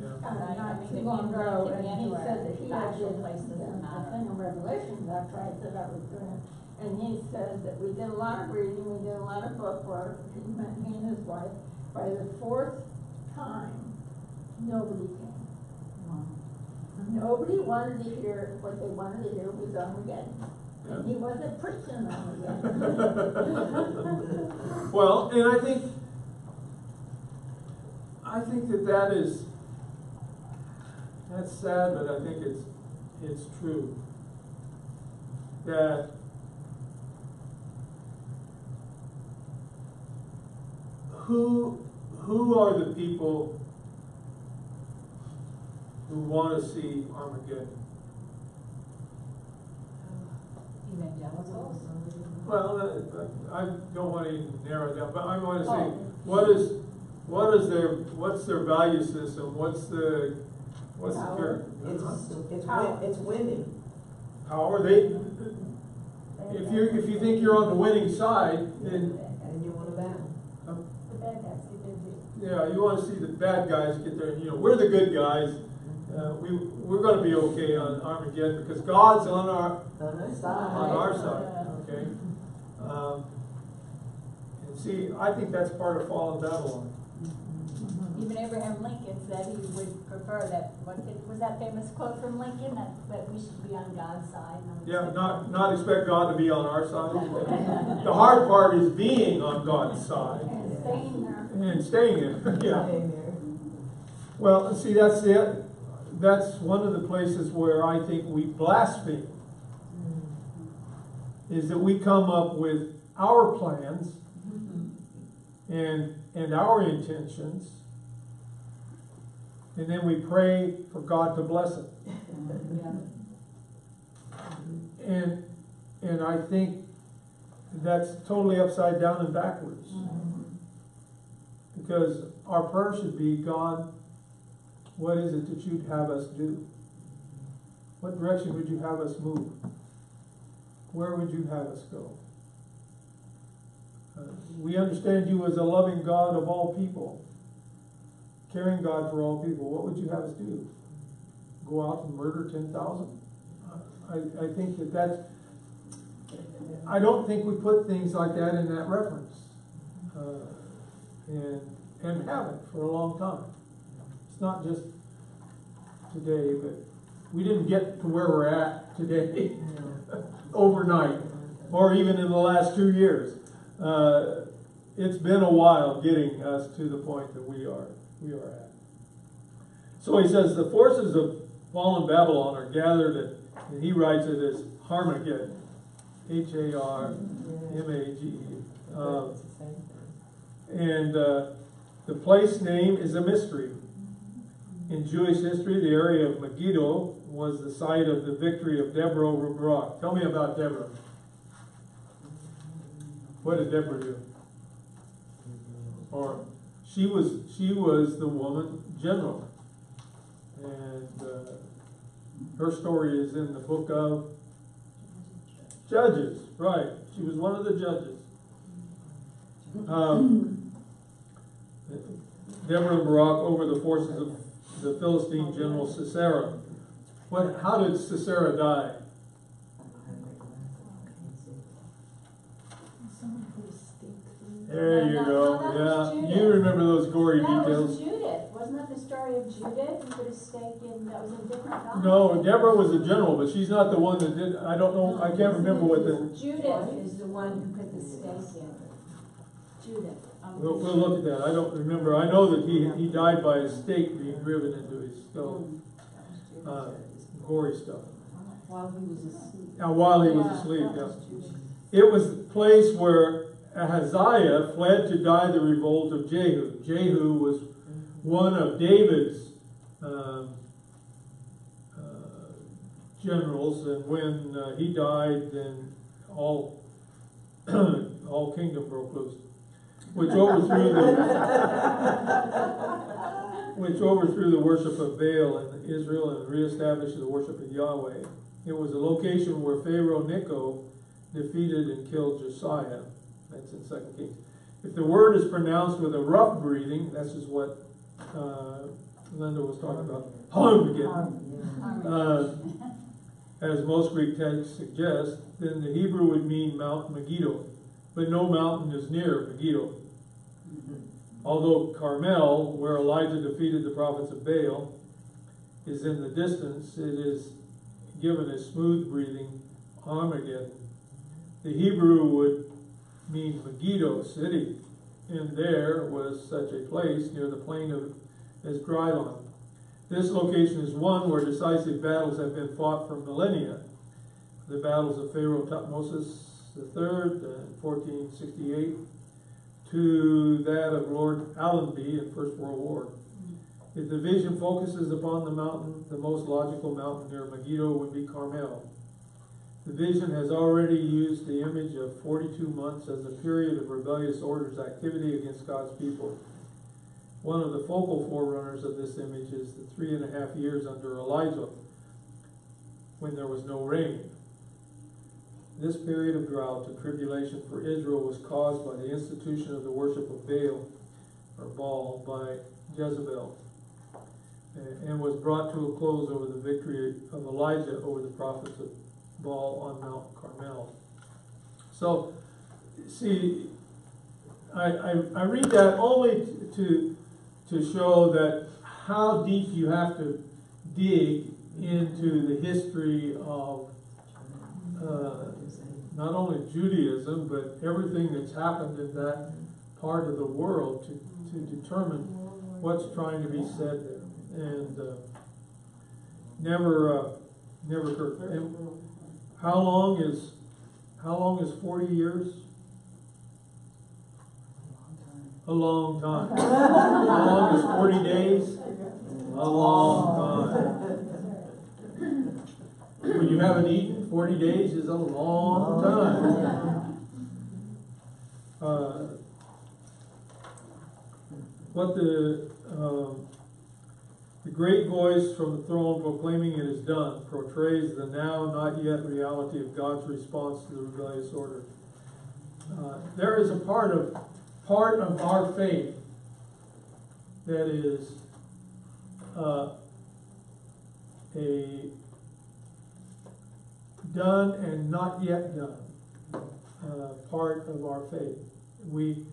Yeah. Uh, not too long and he said that he had place doesn't the thing of Revelations after I said I was doing it. And he said that we did a lot of reading, we did a lot of book work, he met me and his wife. By the fourth time, nobody came. Nobody wanted to hear, what they wanted to hear was Armageddon. And he wasn't preaching Armageddon. Well, and I think, I think that that is, that's sad, but I think it's, it's true. That who, who are the people who want to see Armageddon? Evangelicals. Well, uh, I don't want to narrow it down, but I want to say, Oh. what is, what is their, what's their value system, what's the, what's the, Power. It's, it's, Power. win- it's winning. power, they, if you, if you think you're on the winning side, then, And you wanna battle. The bad guys get their due. yeah, you want to see the bad guys get there, you know, we're the good guys. Uh, we, we're gonna be okay on Armageddon, because God's on our, On our side. on our side, okay? Um, and see, I think that's part of fallen Babylon. Even Abraham Lincoln said he would prefer that, what did, was that famous quote from Lincoln, that, that we should be on God's side? not Yeah, expect- not, not expect God to be on our side. The hard part is being on God's side And staying there. and staying there, yeah. Staying there. Well, see, that's the, that's one of the places where I think we blaspheme. Mm-hmm. Is that we come up with our plans mm-hmm. and, and our intentions. And then we pray for God to bless it. Yeah. And, and I think that's totally upside down and backwards. Because our prayer should be, God, what is it that you'd have us do? What direction would you have us move? Where would you have us go? Uh, We understand you as a loving God of all people, caring God for all people. What would you have us do? Go out and murder ten thousand? I, I think that that's, I don't think we put things like that in that reference. Uh, And, and haven't for a long time. It's not just today, but we didn't get to where we're at today overnight, or even in the last two years. Uh, It's been a while getting us to the point that we are, we are at. So he says, the forces of fallen Babylon are gathered, at, and he writes it as Harmageddon, H A R M A G E. Uh, And uh, the place name is a mystery. In Jewish history, the area of Megiddo was the site of the victory of Deborah over Barak. Tell me about Deborah. What did Deborah do? Or she was she was the woman general, and uh, her story is in the book of Judges. Right, she was one of the judges. Um, Deborah and Barak over the forces of the Philistine general Sisera. What? How did Sisera die? Someone put a stake through. There you No, go. no, that Yeah, Judith. you remember those gory That was details. Judith, wasn't that the story of Judith, who put a stake in, that was a different guy? No, Deborah was a general, but she's not the one that did. I don't know. I can't remember what the. Judith is the one who put the stake in. Judith. um, We'll, we'll look at that. I don't remember. I know that he he died by a stake being driven into his skull. Uh, gory stuff. While he was asleep. Now, while he was asleep, that yeah. It was the place where Ahaziah fled to die the revolt of Jehu. Jehu was one of David's um, uh, generals, and when uh, he died, then all all kingdom broke loose, which overthrew the which overthrew the worship of Baal in Israel and reestablished the worship of Yahweh. It was a location where Pharaoh Necho defeated and killed Josiah. That's in Second Kings. If the word is pronounced with a rough breathing, this is what uh, Linda was talking about, Armageddon, uh, as most Greek texts suggest, then the Hebrew would mean Mount Megiddo. But no mountain is near Megiddo. Although Carmel, where Elijah defeated the prophets of Baal, is in the distance, it is given a smooth breathing Armageddon. The Hebrew would mean Megiddo city, and there was such a place near the plain of Esdraelon. This location is one where decisive battles have been fought for millennia. The battles of Pharaoh Tutmosis III in 1468 to that of Lord Allenby in First World War. If the vision focuses upon the mountain, the most logical mountain near Megiddo would be Carmel. The vision has already used the image of 42 months as a period of rebellious orders activity against God's people. One of the focal forerunners of this image is the three and a half years under Elijah, when there was no rain. This period of drought and tribulation for Israel was caused by the institution of the worship of Baal, or Baal, by Jezebel, eh, and was brought to a close over the victory of Elijah over the prophets of Baal on Mount Carmel. So, see, I, I, I read that only to, to show that how deep you have to dig into the history of uh, not only Judaism, but everything that's happened in that part of the world to, to determine what's trying to be said there. And uh, never, uh, never how long is, how long is 40 years? A long time. How long is 40 days? A long time. When you haven't eaten, 40 days is a long time. Uh, what the, um, the great voice from the throne proclaiming it is done portrays the now not yet reality of God's response to the rebellious order. Uh, there is a part of, part of our faith that is, uh, a done and not yet done, uh, part of our faith. We,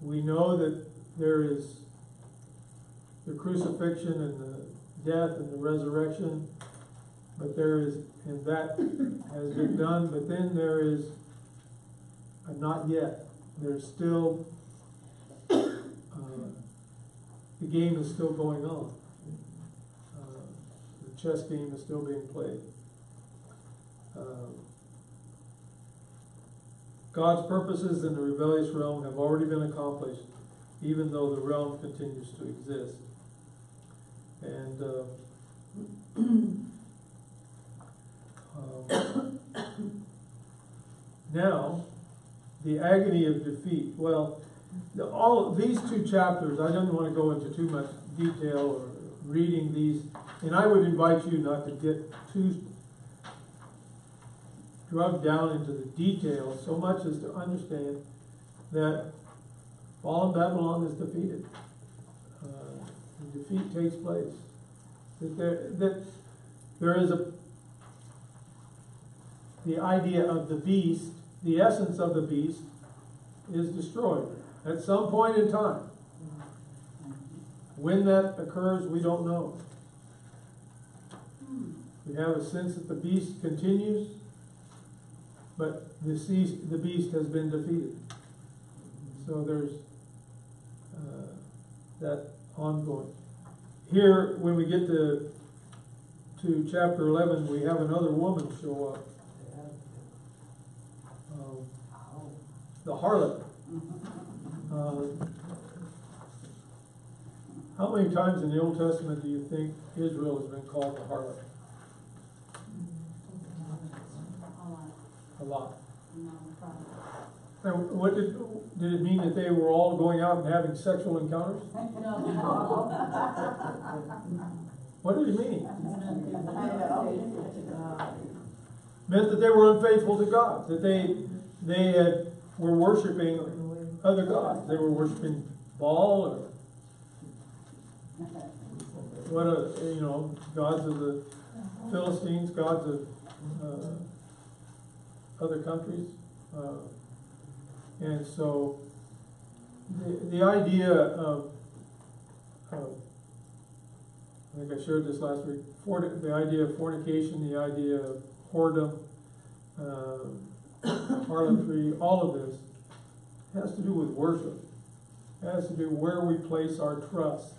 we know that there is the crucifixion and the death and the resurrection, but there is, and that has been done, but then there is a not yet. There's still, uh, the game is still going on. Uh, The chess game is still being played. Um, God's purposes in the rebellious realm have already been accomplished, even though the realm continues to exist. And, uh, um, now, the agony of defeat. Well, the, all these two chapters, I don't want to go into too much detail or reading these, and I would invite you not to get too drugged down into the details so much as to understand that fallen Babylon is defeated. Defeat takes place. That there, that there is a the idea of the beast, the essence of the beast, is destroyed at some point in time. When that occurs, we don't know. We have a sense that the beast continues, but the beast, the beast has been defeated. So there's uh, that ongoing. Here, when we get to to chapter eleven, we have another woman show up. Um, the harlot. Uh, how many times in the Old Testament do you think Israel has been called the harlot? A lot. And what did, did it mean that they were all going out and having sexual encounters? No. What did it mean? Meant that they were unfaithful to God, that they, they had, were worshiping other gods. They were worshiping Baal or what a, you know, gods of the Philistines, gods of, uh, other countries. Uh, and so, the, the idea of, of, I think I shared this last week, fornic- the idea of fornication, the idea of whoredom, uh, harlotry, all of this has to do with worship. It has to do where we place our trust.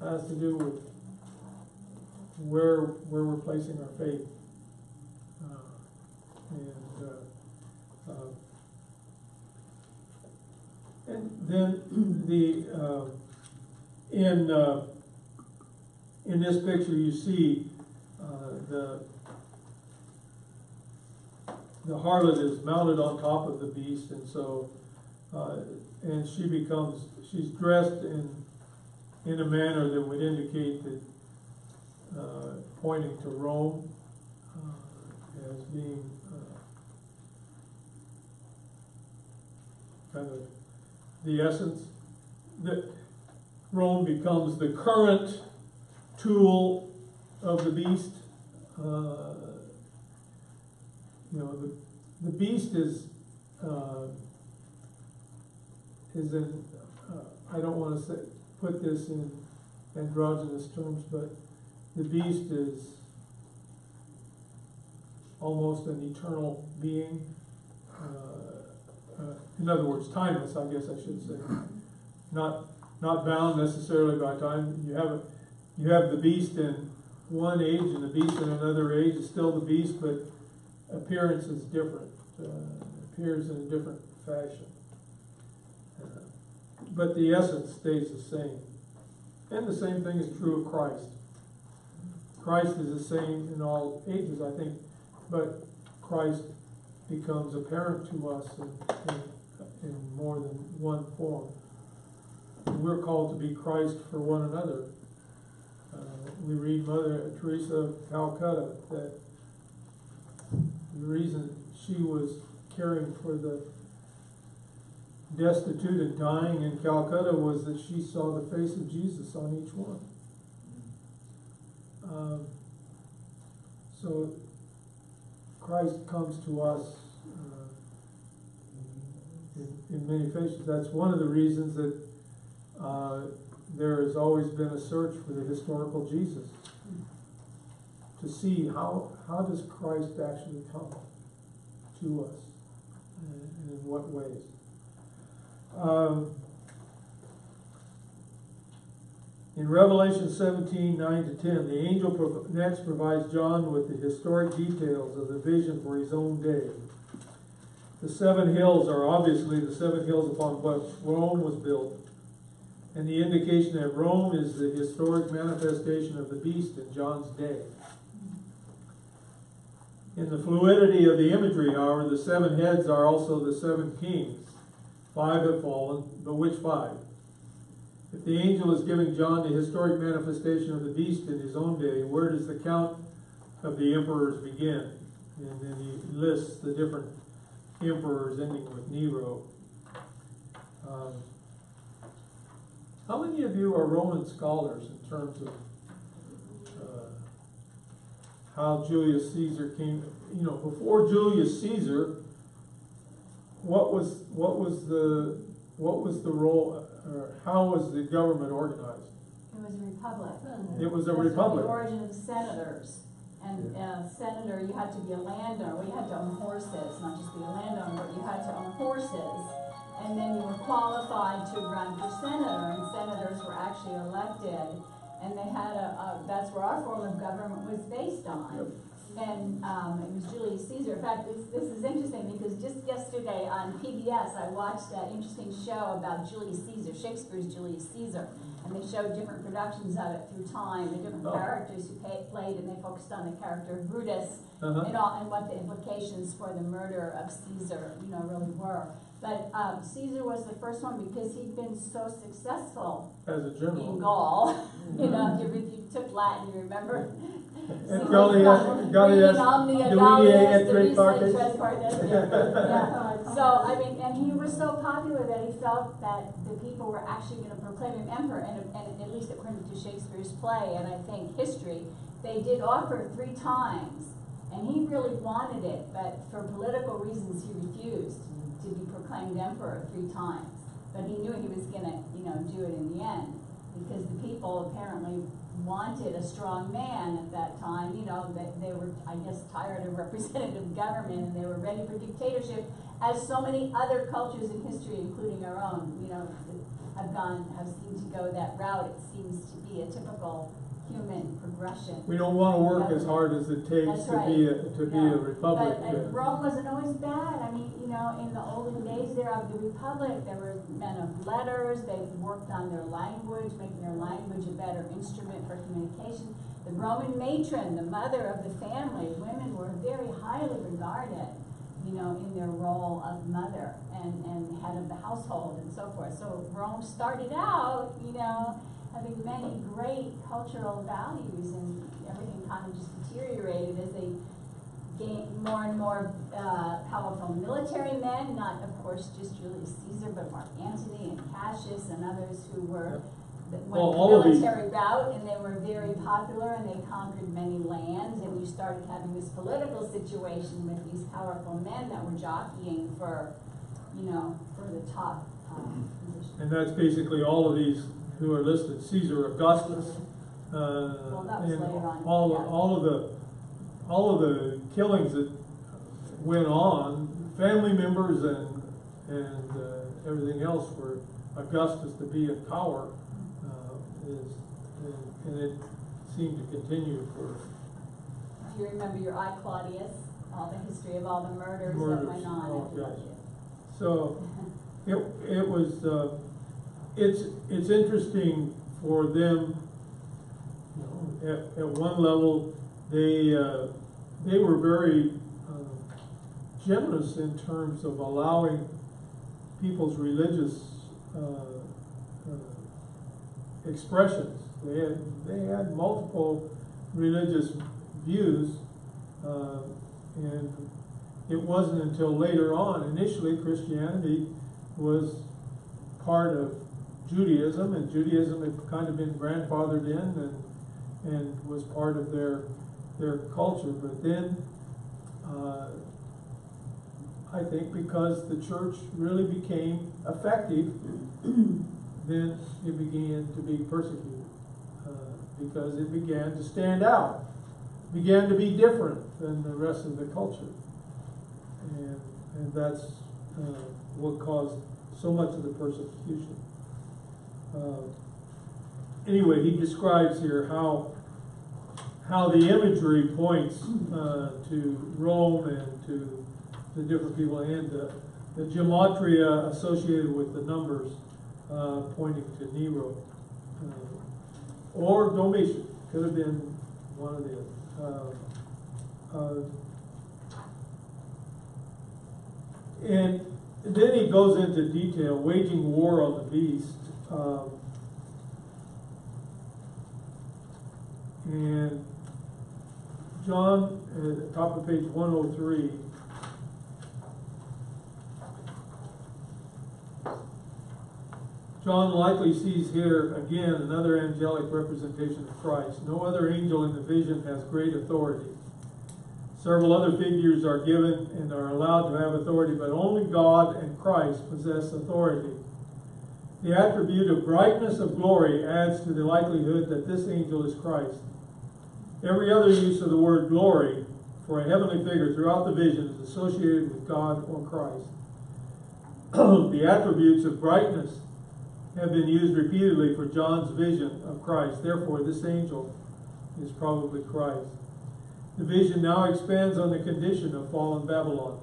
It has to do with where where we're placing our faith. Uh, and uh, uh, and then the uh, in uh, in this picture you see uh, the the harlot is mounted on top of the beast, and so uh, and she becomes she's dressed in in a manner that would indicate that uh, pointing to Rome uh, as being kind of the essence that Rome becomes the current tool of the beast. Uh, you know, the, the beast is uh, is in. Uh, I don't want to say put this in androgynous terms, but the beast is almost an eternal being. Uh, in other words, timeless. I guess I should say, not not bound necessarily by time. You have a, you have the beast in one age and the beast in another age. It's still the beast, but appearance is different. Uh, appears in a different fashion. Uh, but the essence stays the same. And the same thing is true of Christ. Christ is the same in all ages, I think, but Christ becomes apparent to us in, in, in more than one form. we're called to be Christ for one another. Uh, we read Mother Teresa of Calcutta that the reason she was caring for the destitute and dying in Calcutta was that she saw the face of Jesus on each one. Um, so Christ comes to us in, in many faces. That's one of the reasons that uh, there has always been a search for the historical Jesus to see how how does Christ actually come to us and, in what ways. Um, in Revelation 17, 9 to 10, the angel next provides John with the historic details of the vision for his own day. The seven hills are obviously the seven hills upon which Rome was built, and the indication that Rome is the historic manifestation of the beast in John's day. In the fluidity of the imagery, however, the seven heads are also the seven kings. Five have fallen, but which five? If the angel is giving John the historic manifestation of the beast in his own day, where does the count of the emperors begin? And then he lists the different emperors ending with Nero. Um, how many of you are Roman scholars in terms of uh, how Julius Caesar came? You know, before Julius Caesar, what was what was the what was the role? Or how was the government organized? It was a republic. It was a That's republic. The origin of senators. And uh, senator, you had to be a landowner, well, you had to own horses, not just be a landowner, but you had to own horses. And then you were qualified to run for senator, and senators were actually elected. And they had a, a that's where our form of government was based on. And um, it was Julius Caesar. In fact, this, this is interesting because just yesterday on PBS, I watched that interesting show about Julius Caesar, Shakespeare's Julius Caesar. And they showed different productions of it through time, the different Oh. characters who pay, played, and they focused on the character of Brutus Uh-huh. and all, and what the implications for the murder of Caesar, you know, really were. But um, Caesar was the first one because he'd been so successful As a in general. Gaul. you know, if you, you took Latin, you remember. Gallia, Gallius, Divide et tres partes. Yeah. So, I mean, and he was so popular that he felt that the people were actually gonna proclaim him emperor, and, and at least according to Shakespeare's play, and I think history, they did offer three times, and he really wanted it, but for political reasons, he refused to be proclaimed emperor three times. But he knew he was gonna, you know, do it in the end, because the people apparently wanted a strong man at that time, you know, that they were, I guess, tired of representative government and they were ready for dictatorship, as so many other cultures in history, including our own, you know, have gone, have seemed to go that route. It seems to be a typical human progression. We don't wanna work as hard as it takes That's to be a, to be a republic. But uh. Rome wasn't always bad. I mean, you know, in the olden days there of the Republic, there were men of letters. They worked on their language, making their language a better instrument for communication. The Roman matron, the mother of the family, women were very highly regarded, you know, in their role of mother and, and head of the household and so forth. So Rome started out, you know, having many great cultural values and everything kind of just deteriorated as they gained more and more uh, powerful military men, not of course just Julius Caesar, but Mark Antony and Cassius and others who were that went Well, all of the these- military route and they were very popular and they conquered many lands and you started having this political situation with these powerful men that were jockeying for, you know, for the top um, position. And that's basically all of these who are listed, Caesar Augustus, uh, Well, that was and later on, all, yeah. all of the, all of the killings that went on, family members and, and, uh, everything else for Augustus to be in power, uh, is, and, it seemed to continue for Do you remember your I Claudius, all the history of all the murders that Murders, went on oh, yes. So, it, it was, uh, it's, it's interesting for them, you know, at, at one level, they, uh, they were very, uh, generous in terms of allowing people's religious, uh, expressions. They had, they had multiple religious views, uh, and it wasn't until later on, initially Christianity was part of Judaism, and Judaism had kind of been grandfathered in and, and was part of their, their culture. But then, uh, I think because the church really became effective, then it began to be persecuted. Uh, because it began to stand out, began to be different than the rest of the culture. And, and that's uh, what caused so much of the persecution. Uh, anyway, he describes here how how the imagery points uh, to Rome and to the different people and the, the gematria associated with the numbers uh, pointing to Nero uh, or Domitian. Could have been one of the. Uh, uh, and then he goes into detail, waging war on the beast. Um, and John, at the top of page 103, John likely sees here again another angelic representation of Christ. No other angel in the vision has great authority. Several other figures are given and are allowed to have authority, but only God and Christ possess authority. The attribute of brightness of glory adds to the likelihood that this angel is Christ. Every other use of the word glory for a heavenly figure throughout the vision is associated with God or Christ. the attributes of brightness have been used repeatedly for John's vision of Christ. Therefore, this angel is probably Christ. The vision now expands on the condition of fallen Babylon,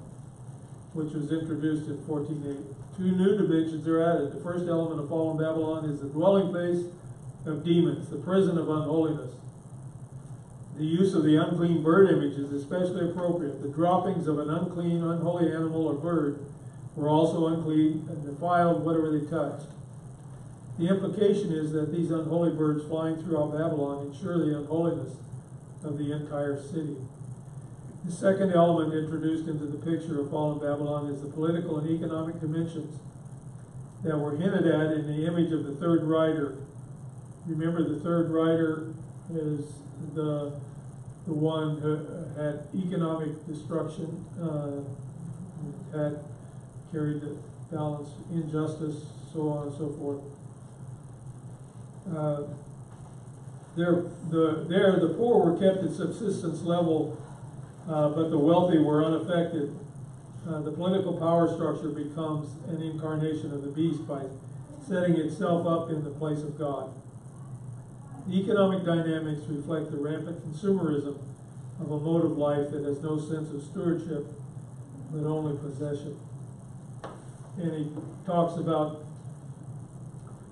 which was introduced in 14.8. Two new dimensions are added. The first element of fallen Babylon is the dwelling place of demons, the prison of unholiness. The use of the unclean bird image is especially appropriate. The droppings of an unclean, unholy animal or bird were also unclean and defiled whatever they touched. The implication is that these unholy birds flying throughout Babylon ensure the unholiness of the entire city. The second element introduced into the picture of fallen Babylon is the political and economic dimensions that were hinted at in the image of the third rider. Remember, the third rider is the the one who had economic destruction, uh, had carried the balance, injustice, so on and so forth. Uh, there, the, there, the poor were kept at subsistence level, uh, but the wealthy were unaffected. Uh, the political power structure becomes an incarnation of the beast by setting itself up in the place of God. The economic dynamics reflect the rampant consumerism of a mode of life that has no sense of stewardship, but only possession. And he talks about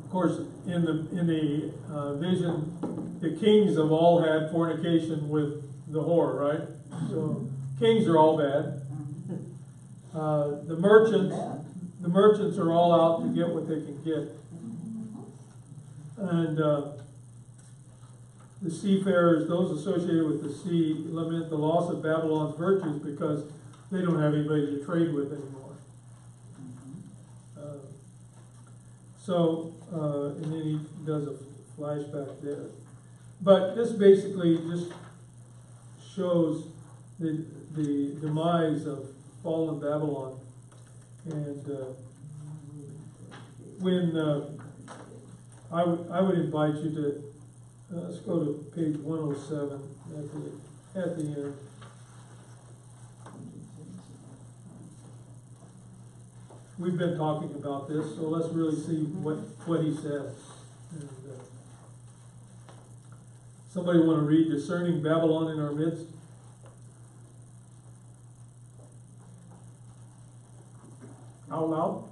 of course, in the in the uh, vision, the kings have all had fornication with the whore, right? So kings are all bad. Uh, the merchants, the merchants are all out to get what they can get, and uh, the seafarers, those associated with the sea, lament the loss of Babylon's virtues because they don't have anybody to trade with anymore. Uh, so, uh, and then he does a flashback there. But this basically just shows the, the demise of fallen Babylon. And uh, when uh, I would I would invite you to uh, let's go to page 107 at the at the end. We've been talking about this, so let's really see what, what he says. And, uh, somebody want to read Discerning Babylon in Our Midst? Out loud?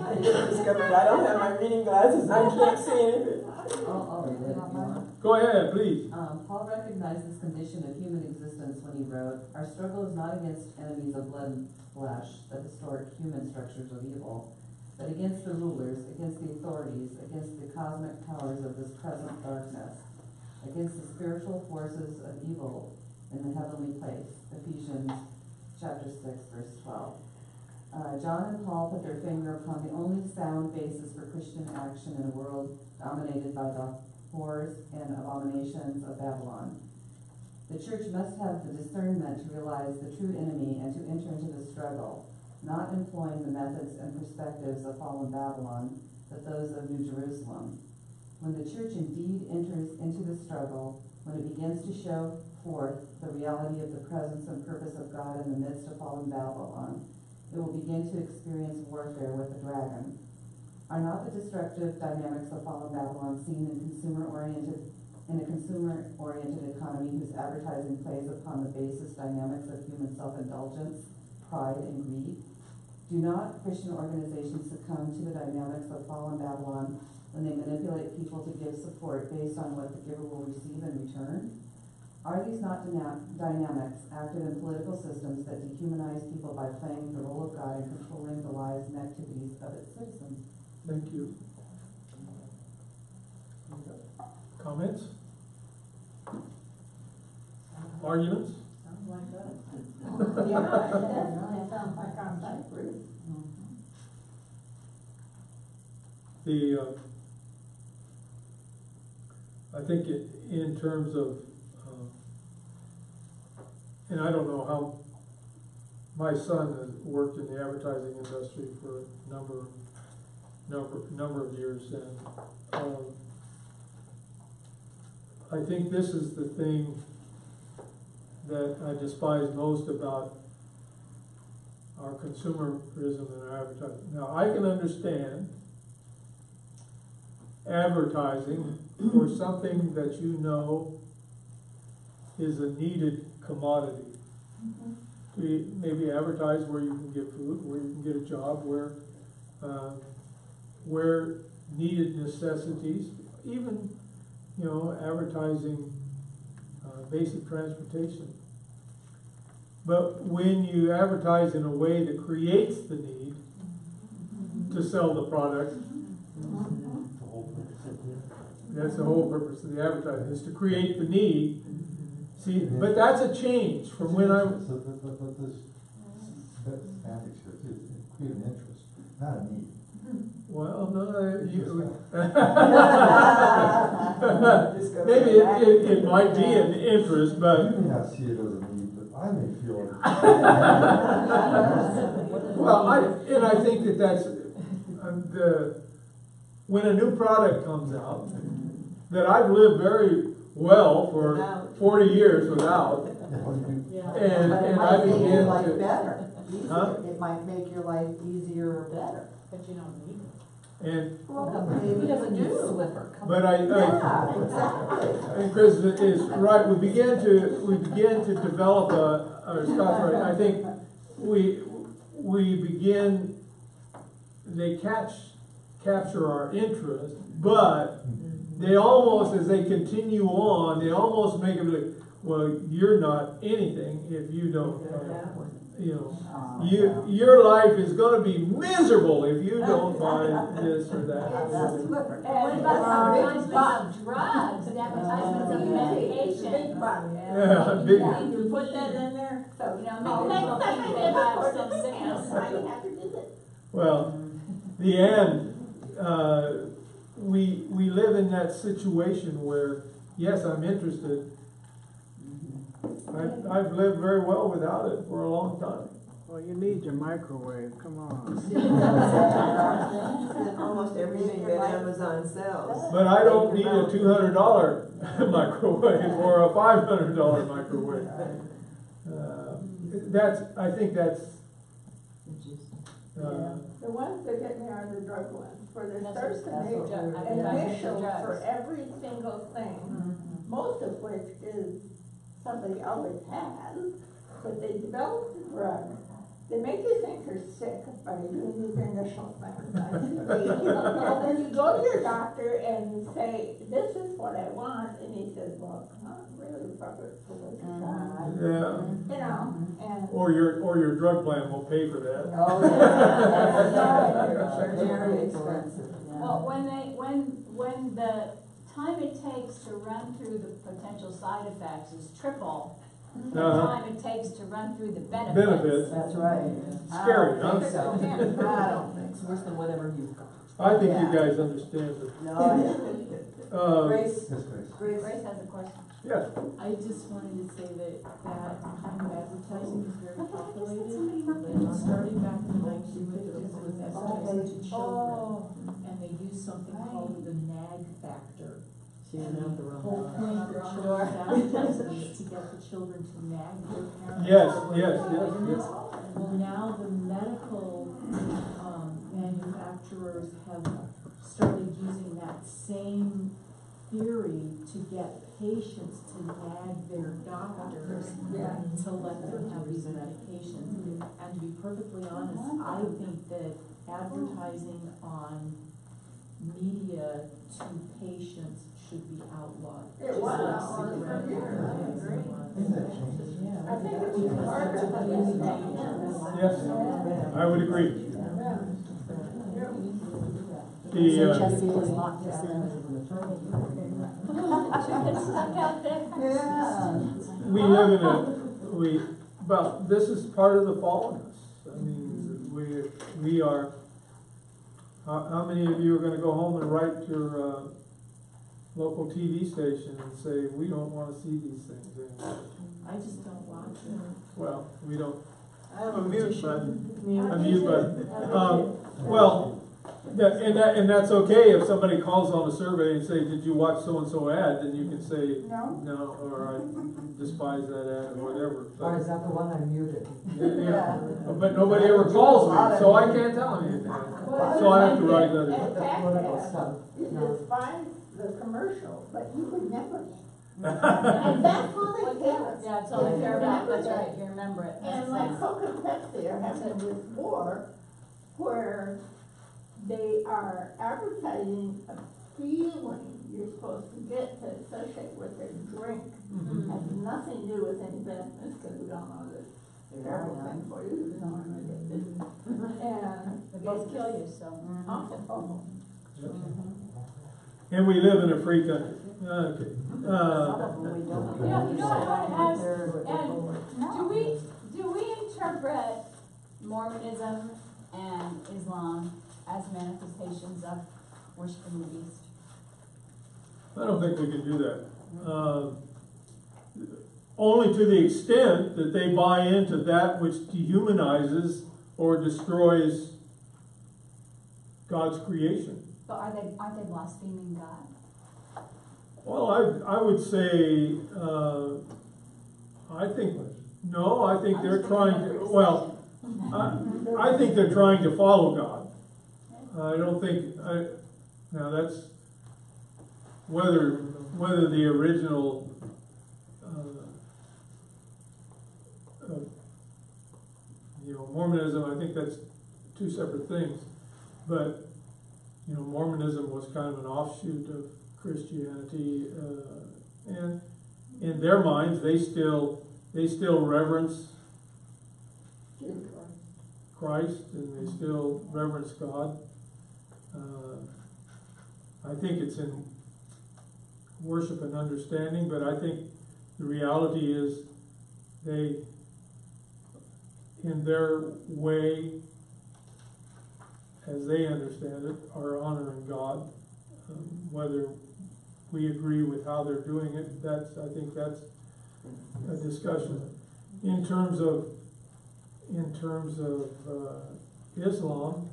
I just discovered I don't have my reading glasses, I can't see anything. I'll, I'll read it if you want. Go ahead, please. Paul recognized this condition of human existence when he wrote, Our struggle is not against enemies of blood and flesh, the historic human structures of evil, but against the rulers, against the authorities, against the cosmic powers of this present darkness, against the spiritual forces of evil in the heavenly place. Ephesians chapter six, verse twelve. Uh, John and Paul put their finger upon the only sound basis for Christian action in a world dominated by the horrors and abominations of Babylon. The church must have the discernment to realize the true enemy and to enter into the struggle, not employing the methods and perspectives of fallen Babylon, but those of New Jerusalem. When the church indeed enters into the struggle, when it begins to show forth the reality of the presence and purpose of God in the midst of fallen Babylon, it will begin to experience warfare with the dragon. Are not the destructive dynamics of fallen Babylon seen in consumer-oriented, in a consumer-oriented economy whose advertising plays upon the basis dynamics of human self-indulgence, pride, and greed? Do not Christian organizations succumb to the dynamics of fallen Babylon when they manipulate people to give support based on what the giver will receive in return? Are these not dyna- dynamics active in political systems that dehumanize people by playing the role of God and controlling the lives and activities of its citizens? Thank you. Comments? Arguments? Sounds like that. Yeah, it definitely sounds like I'm Ruth. The, uh, I think it, in terms of, um, and I don't know how, my son has worked in the advertising industry for a number, number, number of years, and, um, I think this is the thing that I despise most about our consumerism and our advertising. Now, I can understand advertising for something that you know is a needed commodity. We maybe advertise where you can get food, where you can get a job, where, uh, where needed necessities, even, you know, advertising, uh, basic transportation. But when you advertise in a way that creates the need to sell the product, that's the whole purpose of the advertising, is to create the need. See, but that's a change from when I, So, but, but, but this, that's here, create an interest, not a need. Well, no, you. Maybe it, it, it might be an interest, You but, may not see it as a need, but I may feel it. well, I, and I think that that's, um, the, when a new product comes out, that I've lived very well for forty years without, Yeah, well, you- Yeah. and, it and I might make your life to. better, Huh? easier, it might make your life easier or better. But you don't need it. And, Well, He doesn't a do. Swiffer. Come but I, I, Yeah, exactly. And Chris is right, we began to, we began to develop a, or Scott's right, I think we, we begin, they catch, capture our interest, but they almost, as they continue on, they almost make it look, well, you're not anything if you don't, uh, you know, Uh, you, your life is gonna be miserable if you don't buy this or that. That's different. And what about advertisements of drugs, and advertisements of medication? Big bucks. Yeah, big, And you put that in there, so. You know, make people think they have some sickness. I have to do this. Well, the end, uh, we, we live in that situation where, yes, I'm interested. I've, I've lived very well without it for a long time. Well, you need your microwave, come on. Almost everything that Amazon sells. But I don't need a two hundred dollar microwave or a five hundred dollar microwave. Uh, That's, I think that's, uh, The ones that get me are the drug ones, for they're That's supposed to what- make that's what- advertisements of initials for every single thing, most of which is somebody always has, but they develop the drug. They make you think you're sick by doing these initial things. I. And then you go to your doctor and you say, this is what I want, and he says, well, it's not really rubber, so what's that? Mm-hmm. yeah. You know, and. Or your, or your drug plan will pay for that. Oh, yeah, that's right. Very expensive, yeah. Well, when they, when, when the time it takes to run through the potential side effects is triple the Uh-huh. time it takes to run through the benefits. Benefits. That's right. Scary, I don't huh? think so. I don't think It's worse than whatever you've got. I think you Yeah. guys understand it. No, Uh, Grace, Yes, Grace. Grace, Grace has a question. yes, I just wanted to say that that kind of advertising is very calculated. It started back in the nineteen fifties with advertising to children. And they use something called the nag factor. She announced the The whole point of children's advertising is to get the children to nag their parents. Yes, for yes, yes. Well, now the medical, um, manufacturers have started using that same theory to get patients to nag their doctors to let them have these medications. And to be perfectly honest, I think that advertising on media to patients should be outlawed. It just was outlawed for years, I agree. Isn't that? Yeah. I think it was Because harder that's to a use big that. thing. yes, I would agree. Yeah. The, uh, is locked us in. She gets stuck out there. Yeah. we live in a, we, well, this is part of the fallenness. I mean, we, we are, how, how many of you are gonna go home and write your, uh, local TV station and say, we don't wanna see these things anymore? I just don't watch it. Well, we don't, I have a mute button, a mute button. Um, well, that, and that, and that's okay if somebody calls on a survey and say, did you watch so-and-so ad? Then you can say, No. no, or I despise that ad, or whatever. or is that the one I muted? Yeah, but nobody ever calls me, so I can't tell them anything. So I have to write letters. And The fact political stuff. You No. despise the commercial, but you would never. And that's all they care. Yeah, it's only fair about, that's right, you remember it. And like Coke and Pepsi are having this war where they are advertising a feeling you're supposed to get to associate with their drink. Mm-hmm. Has nothing to do with any business, because we don't know this terrible thing for you, you don't wanna get this. And The both kill you, so. Mm-hmm. Mm-hmm. awful, awful. And we live in a free country. Okay. Uh, You know, you know what I wanna ask, and do we, do we interpret Mormonism and Islam as manifestations of worshiping the beast? I don't think we can do that. Uh, Only to the extent that they buy into that which dehumanizes or destroys God's creation. But are they, aren't they blaspheming God? Well, I, I would say, uh, I think, no, I think they're trying to, well, I, I think they're trying to follow God. I don't think, I, now that's, whether, whether the original, uh, uh, you know, Mormonism, I think that's two separate things. But, you know, Mormonism was kind of an offshoot of Christianity, uh, and in their minds, they still, they still reverence Christ and they still reverence God. Uh, I think it's in worship and understanding, but I think the reality is they, in their way, as they understand it, are honoring God. Um, whether we agree with how they're doing it, that's, I think that's a discussion. In terms of, in terms of, uh, Islam,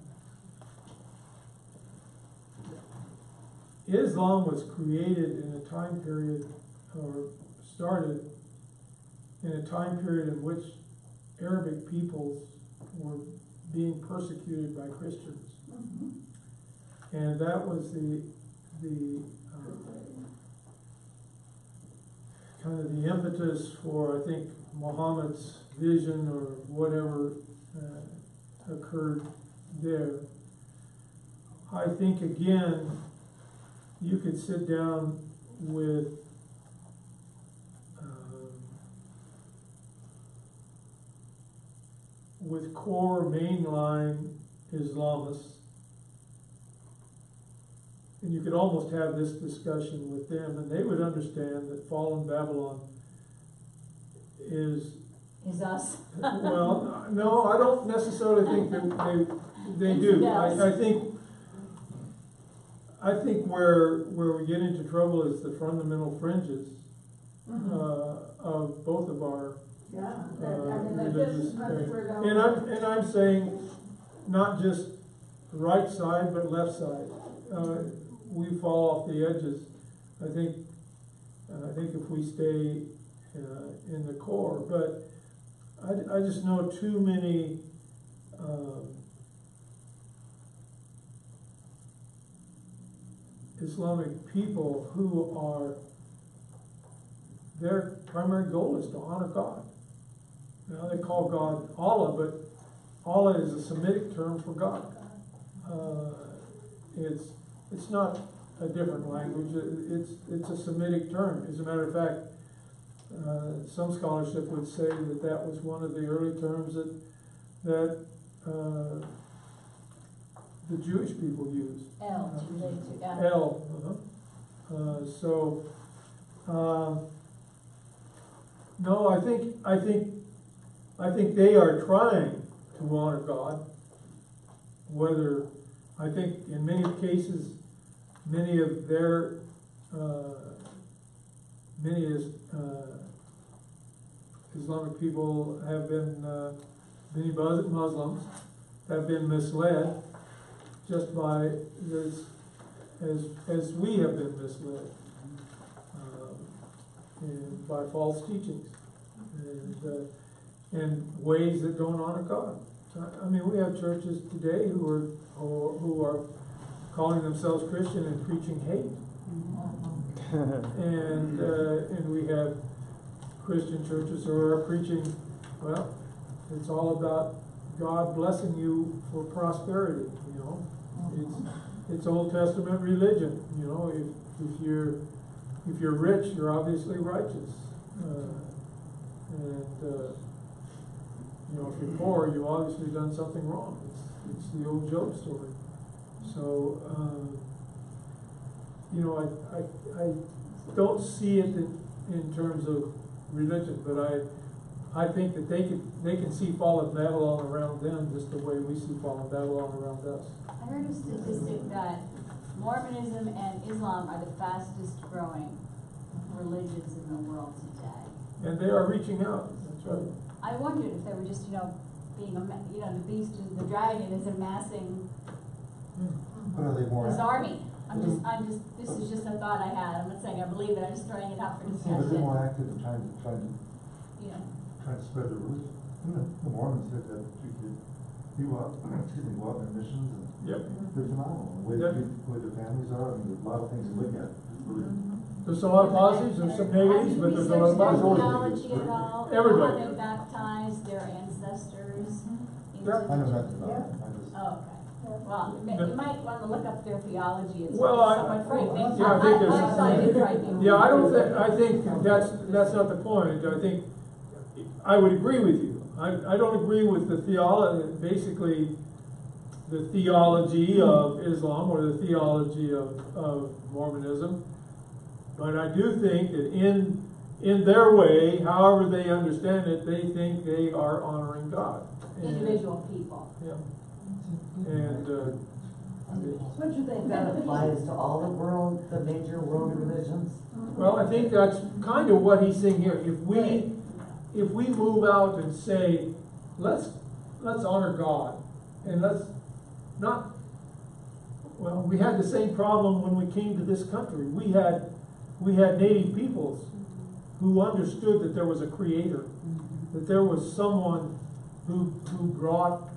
Islam was created in a time period, or started in a time period in which Arabic peoples were being persecuted by Christians. And that was the, the, um, kind of the impetus for, I think, Muhammad's vision or whatever uh, occurred there. I think again, you could sit down with um, with core mainline Islamists. And you could almost have this discussion with them, and they would understand that fallen Babylon is Is us. well, no, I don't necessarily think that they, they do. I, I think, I think where, where we get into trouble is the fundamental fringes, uh, of both of our, Yeah, uh, religious. is what we're going. And I'm, and I'm saying, not just right side, but left side. Uh, we fall off the edges. I think, I think if we stay, uh, in the core, but I, I just know too many, um, Islamic people who are, their primary goal is to honor God. Now, they call God Allah, but Allah is a Semitic term for God. Uh, it's, it's not a different language, it's, it's a Semitic term. As a matter of fact, uh, some scholarship would say that that was one of the early terms that, that, uh, the Jewish people used. El, to relate to, yeah. El, uh-huh. Uh, so, um, no, I think, I think, I think they are trying to honor God. Whether, I think in many cases, many of their, uh, many is, uh, Islamic people have been, uh, many Mus- Muslims have been misled just by this, as, as we have been misled, um, by false teachings, and, uh, and ways that don't honor God. I, mean, we have churches today who are, who who are calling themselves Christian and preaching hate. And, uh, and we have Christian churches who are preaching, well, it's all about God blessing you for prosperity, you know? It's, it's Old Testament religion, you know, if, if you're, if you're rich, you're obviously righteous. Uh, And, uh, you know, if you're poor, you've obviously done something wrong. It's, it's the old Job story. So, um, you know, I, I, I don't see it in, in terms of religion, but I, I think that they can, they can see fallen Babylon around them just the way we see fallen Babylon around us. I heard a statistic that Mormonism and Islam are the fastest growing religions in the world today. And they are reaching out, that's right. I wondered if they were just, you know, being, ama- you know, the beast and the dragon is amassing hmm. But are they more? his act- army. I'm just, hmm. I'm just, this is just a thought I had, I'm not saying I believe it, I'm just throwing it out for Yeah, but they're more active in trying to, trying to, yeah. trying to spread the religion. And the the Mormons said that you could, you go uh, out, excuse me, go out on their missions and Yep. they're phenomenal. The way, Yep. the people- the way their families are, and there's a lot of things to look at. Really. Mm-hmm. There's a lot of positives, there's some negatives, but there's a lot of Have positives. researched their at all? Everybody. How they baptized their ancestors mm-hmm. into Yeah. I know the nothing about it, I just. Oh, okay. Well, you may- you might wanna look up their theology, it's Well, I- somewhat frightening. Yeah, I think there's- I find it frightening. Yeah, I don't think, I think that's, that's not the point, I think, I would agree with you. I, I don't agree with the theology, basically, the theology of Islam or the theology of, of Mormonism. But I do think that in, in their way, however they understand it, they think they are honoring God. And- Individual people. Yeah. And, uh, Don't you think that applies to all the world, the major world religions? Well, I think that's kind of what he's saying here. If we, if we move out and say, let's, let's honor God, and let's not, well, we had the same problem when we came to this country. We had, we had native peoples who understood that there was a creator, mm-hmm. that there was someone who, who brought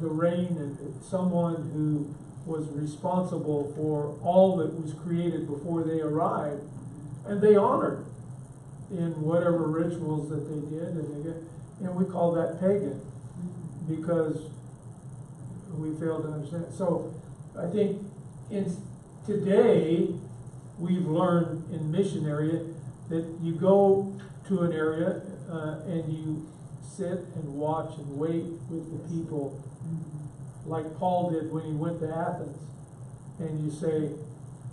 the rain and someone who was responsible for all that was created before they arrived. Mm-hmm. And they honored in whatever rituals that they did, and they get, and we call that pagan, mm-hmm. because we fail to understand. So, I think in, today, we've learned in mission area that you go to an area, uh, and you sit and watch and wait with the people like Paul did when he went to Athens. And you say,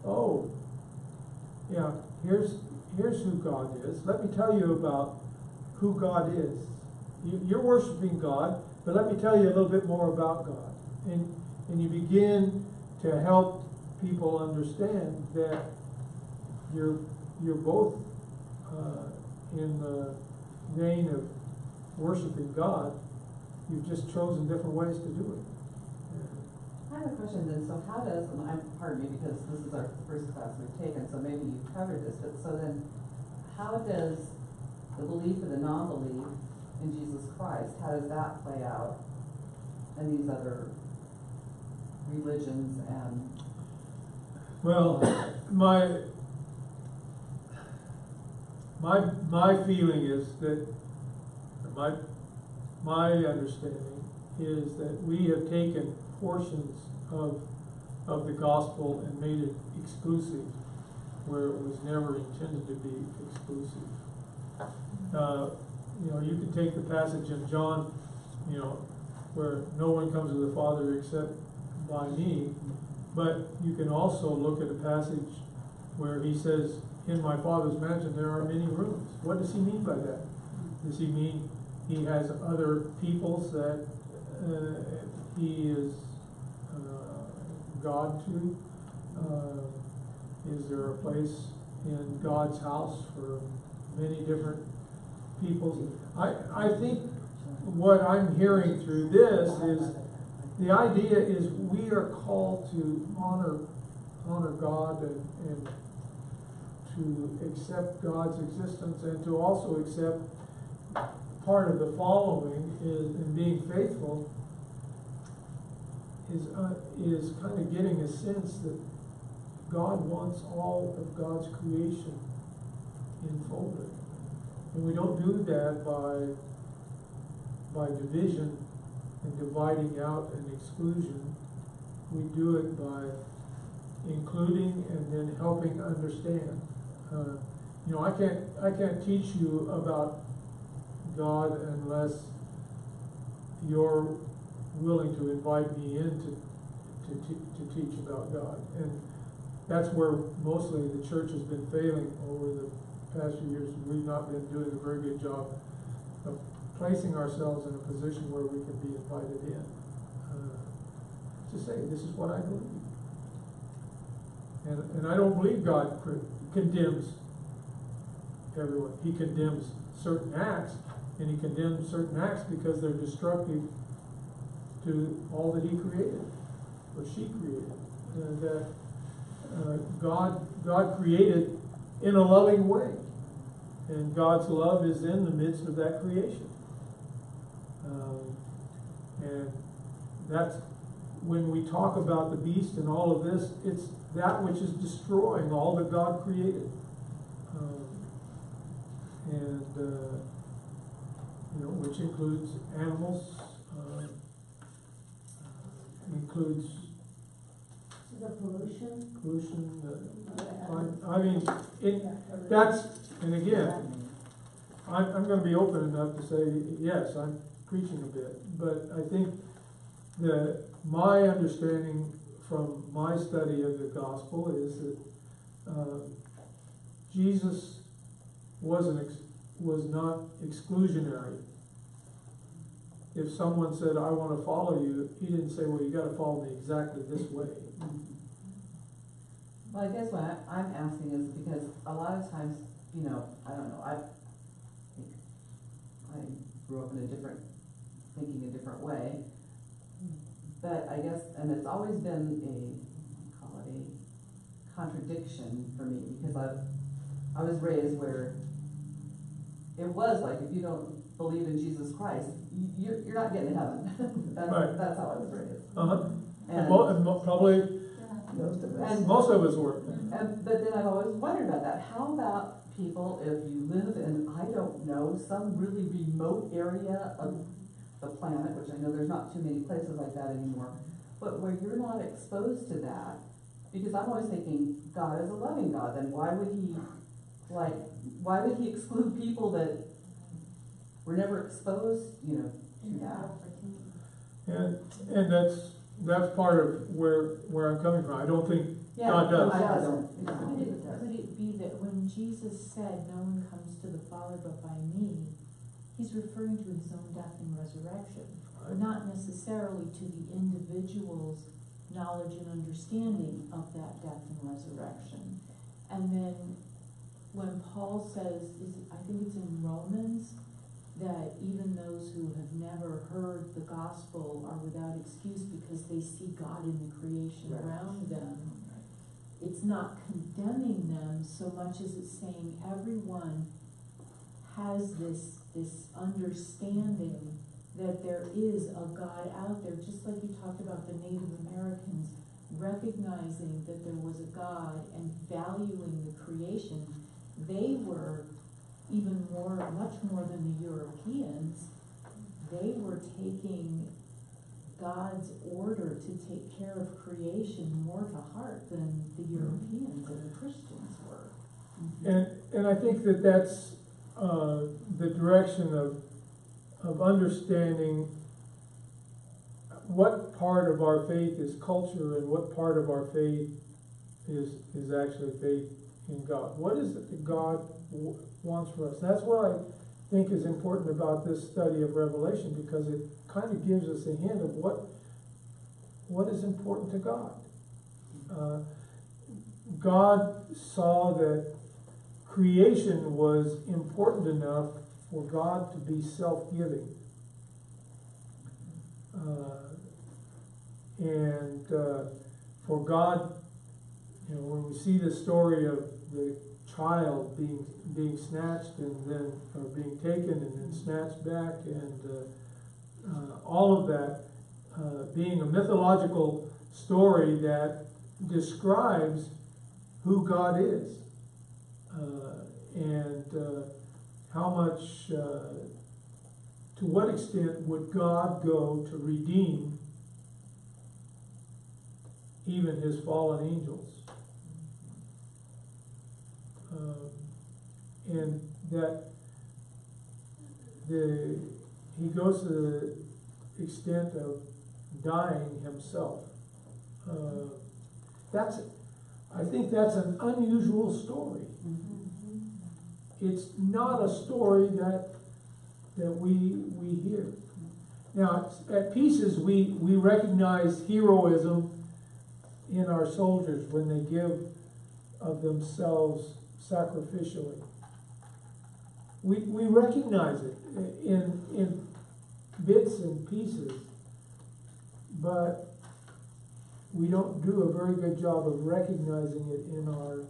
oh, yeah, here's, here's who God is. Let me tell you about who God is. You, you're worshiping God, but let me tell you a little bit more about God. And, and you begin to help people understand that you're, you're both uh, in the vein of worshiping God. You've just chosen different ways to do it. I have a question then, so how does, and I'm, pardon me, because this is our first class we've taken, so maybe you've covered this, but so then, how does the belief or the non-belief in Jesus Christ, how does that play out in these other religions and, Well, my, my, my feeling is that, my, my understanding is that we have taken portions of, of the gospel and made it exclusive, where it was never intended to be exclusive. Uh, you know, you can take the passage in John, you know, where no one comes to the Father except by me, but you can also look at a passage where he says, in my Father's mansion there are many rooms. What does he mean by that? Does he mean he has other peoples that uh, he is uh, God to? Uh, is there a place in God's house for many different peoples? I, I think what I'm hearing through this is the idea is we are called to honor honor God and, and to accept God's existence and to also accept part of the following is in being faithful is uh, is kind of getting a sense that God wants all of God's creation enfolded. And we don't do that by by division and dividing out and exclusion. We do it by including and then helping understand. Uh, you know, I can't I can't teach you about God unless you're willing to invite me in to to, to, to teach about God. And that's where mostly the church has been failing over the past few years. We've not been doing a very good job of placing ourselves in a position where we can be invited in uh, to say, this is what I believe. And, and I don't believe God condemns everyone. He condemns certain acts, and he condemns certain acts because they're destructive to all that he created, or she created. And that uh, God, God created in a loving way. And God's love is in the midst of that creation. Um, and that's when we talk about the beast and all of this, it's that which is destroying all that God created. Um, and, uh, you know, which includes animals, uh, includes The pollution. pollution, uh, I mean, it, that's, and again, I'm, I'm gonna be open enough to say, yes, I'm preaching a bit, but I think that my understanding from my study of the gospel is that, uh, Jesus wasn't, was not exclusionary. If someone said, I wanna follow you, he didn't say, well, you gotta follow me exactly this way. well, I guess what I'm asking is because a lot of times, you know, I don't know, I I grew up in a different, thinking a different way. But I guess, and it's always been a, call it a contradiction for me, because I, I was raised where it was like, if you don't believe in Jesus Christ, you, you're, you're not getting to heaven. That's, Right. that's how I was raised. Uh-huh. And And, mo- and mo- probably, Most of us. and most of us were. and, but then I've always wondered about that. How about people if you live in, I don't know, some really remote area of the planet, which I know there's not too many places like that anymore, but where you're not exposed to that? Because I'm always thinking, God is a loving God, then why would he, like, why would he exclude people that we're never exposed, you know, to that. And, and that's, that's part of where, where I'm coming from. I don't think Yeah, God does. I don't. does. Could it, could it be that when Jesus said, no one comes to the Father but by me, he's referring to his own death and resurrection? Not necessarily to the individual's knowledge and understanding of that death and resurrection. And then when Paul says, is, I think it's in Romans, that even those who have never heard the gospel are without excuse because they see God in the creation Right. around them. It's not condemning them so much as it's saying everyone has this, this understanding that there is a God out there, just like you talked about the Native Americans recognizing that there was a God and valuing the creation. They were even more, much more than the Europeans, they were taking God's order to take care of creation more to heart than the mm-hmm. Europeans and the Christians were. And, and I think that that's, uh, the direction of, of understanding what part of our faith is culture and what part of our faith is, is actually faith in God. What is it that God w- wants for us? That's what I think is important about this study of Revelation because it kind of gives us a hint of what, what is important to God. Uh, God saw that creation was important enough for God to be self-giving. Uh, and uh, for God, you know, when we see the story of the child being being snatched and then or being taken and then snatched back, and uh, uh, all of that uh, being a mythological story that describes who God is uh, and uh, how much, uh, to what extent would God go to redeem even his fallen angels? Um, and that the, he goes to the extent of dying himself. Uh, that's, I think that's an unusual story. Mm-hmm. It's not a story that, that we, we hear. Now, at pieces, we, we recognize heroism in our soldiers when they give of themselves sacrificially. We, we recognize it in, in bits and pieces, but we don't do a very good job of recognizing it in our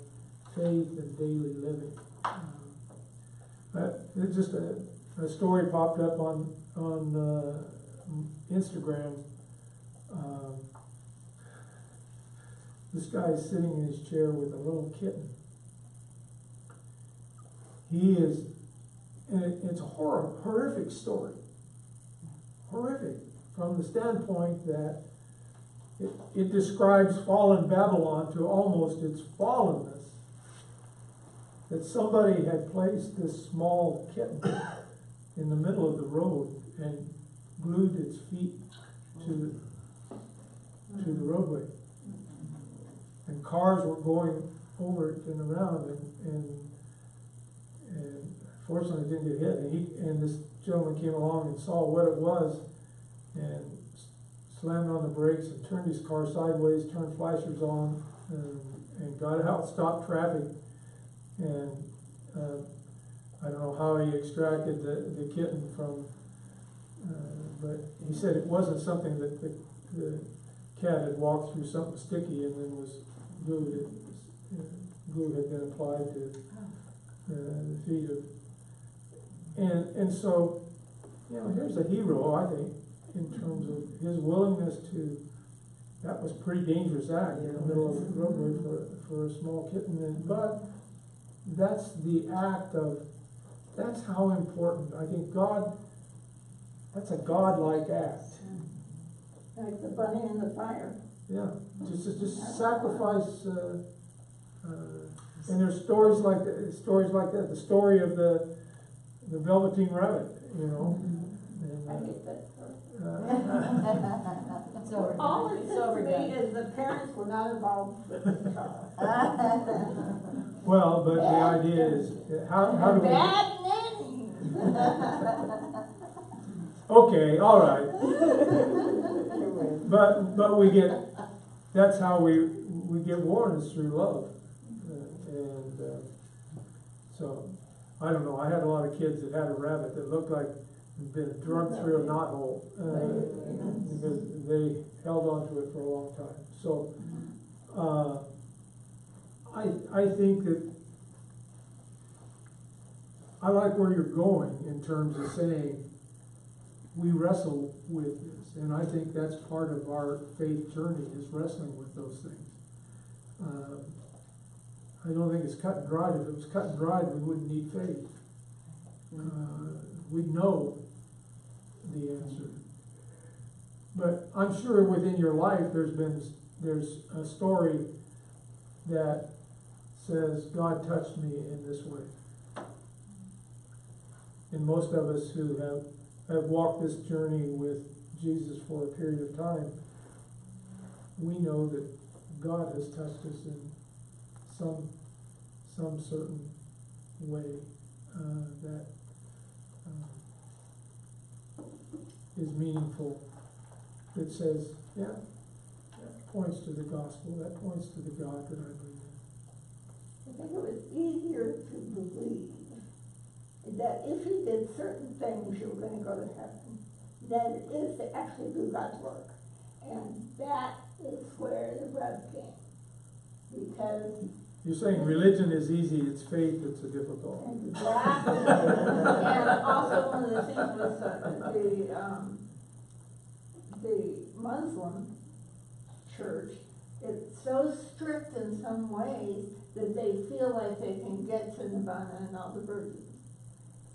faith and daily living. Um, But it's just a, a story popped up on, on, uh, Instagram. Um, This guy is sitting in his chair with a little kitten. He is, and it, it's a horror, horrific story. Horrific from the standpoint that it, it describes fallen Babylon to almost its fallenness. That somebody had placed this small kitten in the middle of the road and glued its feet to, to the roadway. And cars were going over it and around and, and, and fortunately didn't get hit. And he, and this gentleman came along and saw what it was and slammed on the brakes and turned his car sideways, turned flashers on, and, and got out, stopped traffic. And, uh, I don't know how he extracted the, the kitten from, uh, but he said it wasn't something that the, the cat had walked through something sticky and then was glued. It was, uh, glue had been applied to uh, the feet of. And, and so, you know, here's a hero, I think, in terms of his willingness to, that was pretty dangerous act in the middle of the roadway for, for a small kitten. And, but that's the act of, that's how important, I think God, that's a God-like act. Like the bunny in the fire. Yeah, just, just, just sacrifice, uh, uh, and there's stories like that, stories like that, the story of the, the Velveteen Rabbit, you know? and, I uh, hate that It's over. All it It's says to over me done. is the parents were not involved with the child. Well, but the idea is, uh, how, how do we? Bad nanny. Okay, all right. But, but we get, that's how we, we get warned through love. Uh, And, uh, so, I don't know, I had a lot of kids that had a rabbit that looked like it'd been drugged through a knothole. Uh, because they held on to it for a long time. So, uh, I, I think that I like where you're going in terms of saying, we wrestle with this, and I think that's part of our faith journey, is wrestling with those things. Um, I don't think it's cut and dried, if it was cut and dried, we wouldn't need faith. Uh, We'd know the answer. But I'm sure within your life, there's been, there's a story that says, God touched me in this way. And most of us who have have walked this journey with Jesus for a period of time, we know that God has touched us in some, some certain way, uh, that, um, is meaningful, that says, yeah, that points to the gospel, that points to the God that I believe in. I think it was easier to believe that if you did certain things, you were gonna go to heaven, than it is to actually do God's work. And that is where the rub came. Because You're saying religion is easy, it's faith that's a difficult. Exactly. And also one of the things with uh, the, um, the Muslim church, it's so strict in some ways that they feel like they can get to Nirvana and all the virgins.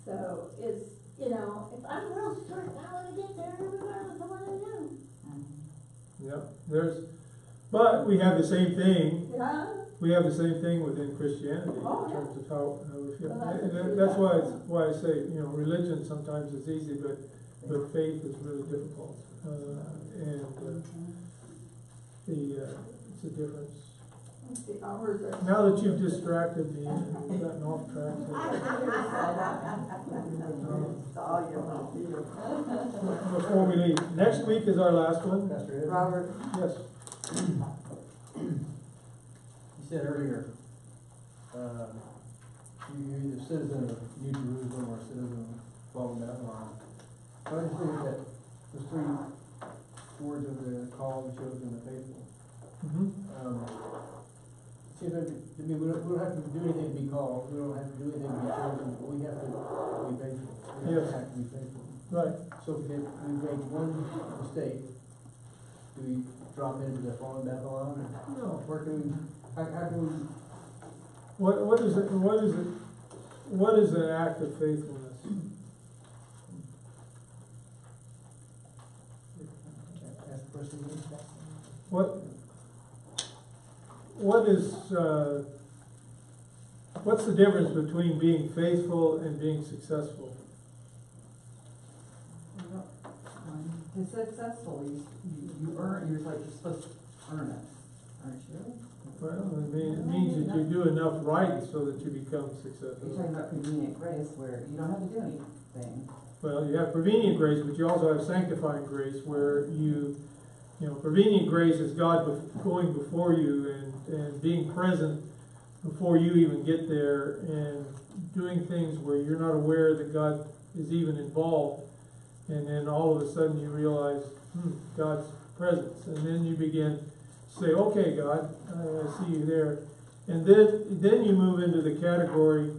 So it's, you know, if I'm real strict, I wanna get there regardless of what I do. Yeah, there's, but we have the same thing Yeah? We have the same thing within Christianity in Oh, yeah. terms of how, how we feel. Well, that's And that- that's why, it's- why I say, you know, religion sometimes is easy, but, but faith is really difficult. Uh, and, uh, the, uh, it's a difference. The. Now that you've distracted me and we've gotten off track, It's all your fault. so, before we leave, next week is our last one. Pastor Robert, Yes, You said earlier, uh, you- you're either a citizen of New Jerusalem or a citizen of Fallen Babylon. So I just think that those three words of the call, the chosen, the faithful. mhm, Um, it seems like, to me, we don't, we don't have to do anything to be called, we don't have to do anything to be chosen, but we have to be faithful. We Yes. have to be faithful. right. So if we make one mistake, do we drop into the Fallen Babylon, or No, where can we, how, how can we what, what is it, what is it, what is an act of faithfulness? ask the question again? What, what is, uh, what's the difference between being faithful and being successful? Successful, you, you earn, you're like, you're supposed to earn it, aren't you? Well, it mean, it means that you do enough right so that you become You're successful. talking about convenient grace where you don't have to do anything. Well, you have prevenient grace, but you also have sanctifying grace where you, you know, prevenient grace is God bef- going before you and, and being present before you even get there and doing things where you're not aware that God is even involved. And then all of a sudden you realize, hmm, God's presence. And then you begin say, okay, God, I see you there. And then, then you move into the category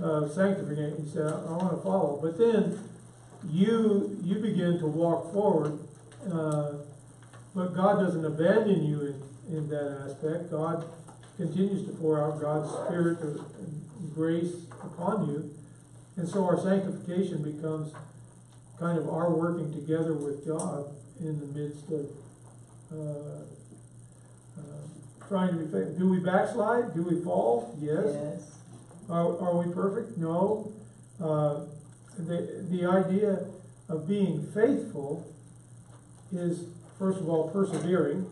of sanctification. You say, I, I want to follow. But then you, you begin to walk forward. Uh, but God doesn't abandon you in, in that aspect. God continues to pour out God's Spirit of of grace upon you. And so our sanctification becomes kind of our working together with God in the midst of uh, trying to be faithful. Do we backslide? Do we fall? Yes. Are, are we perfect? No. Uh, the, the idea of being faithful is, first of all, persevering,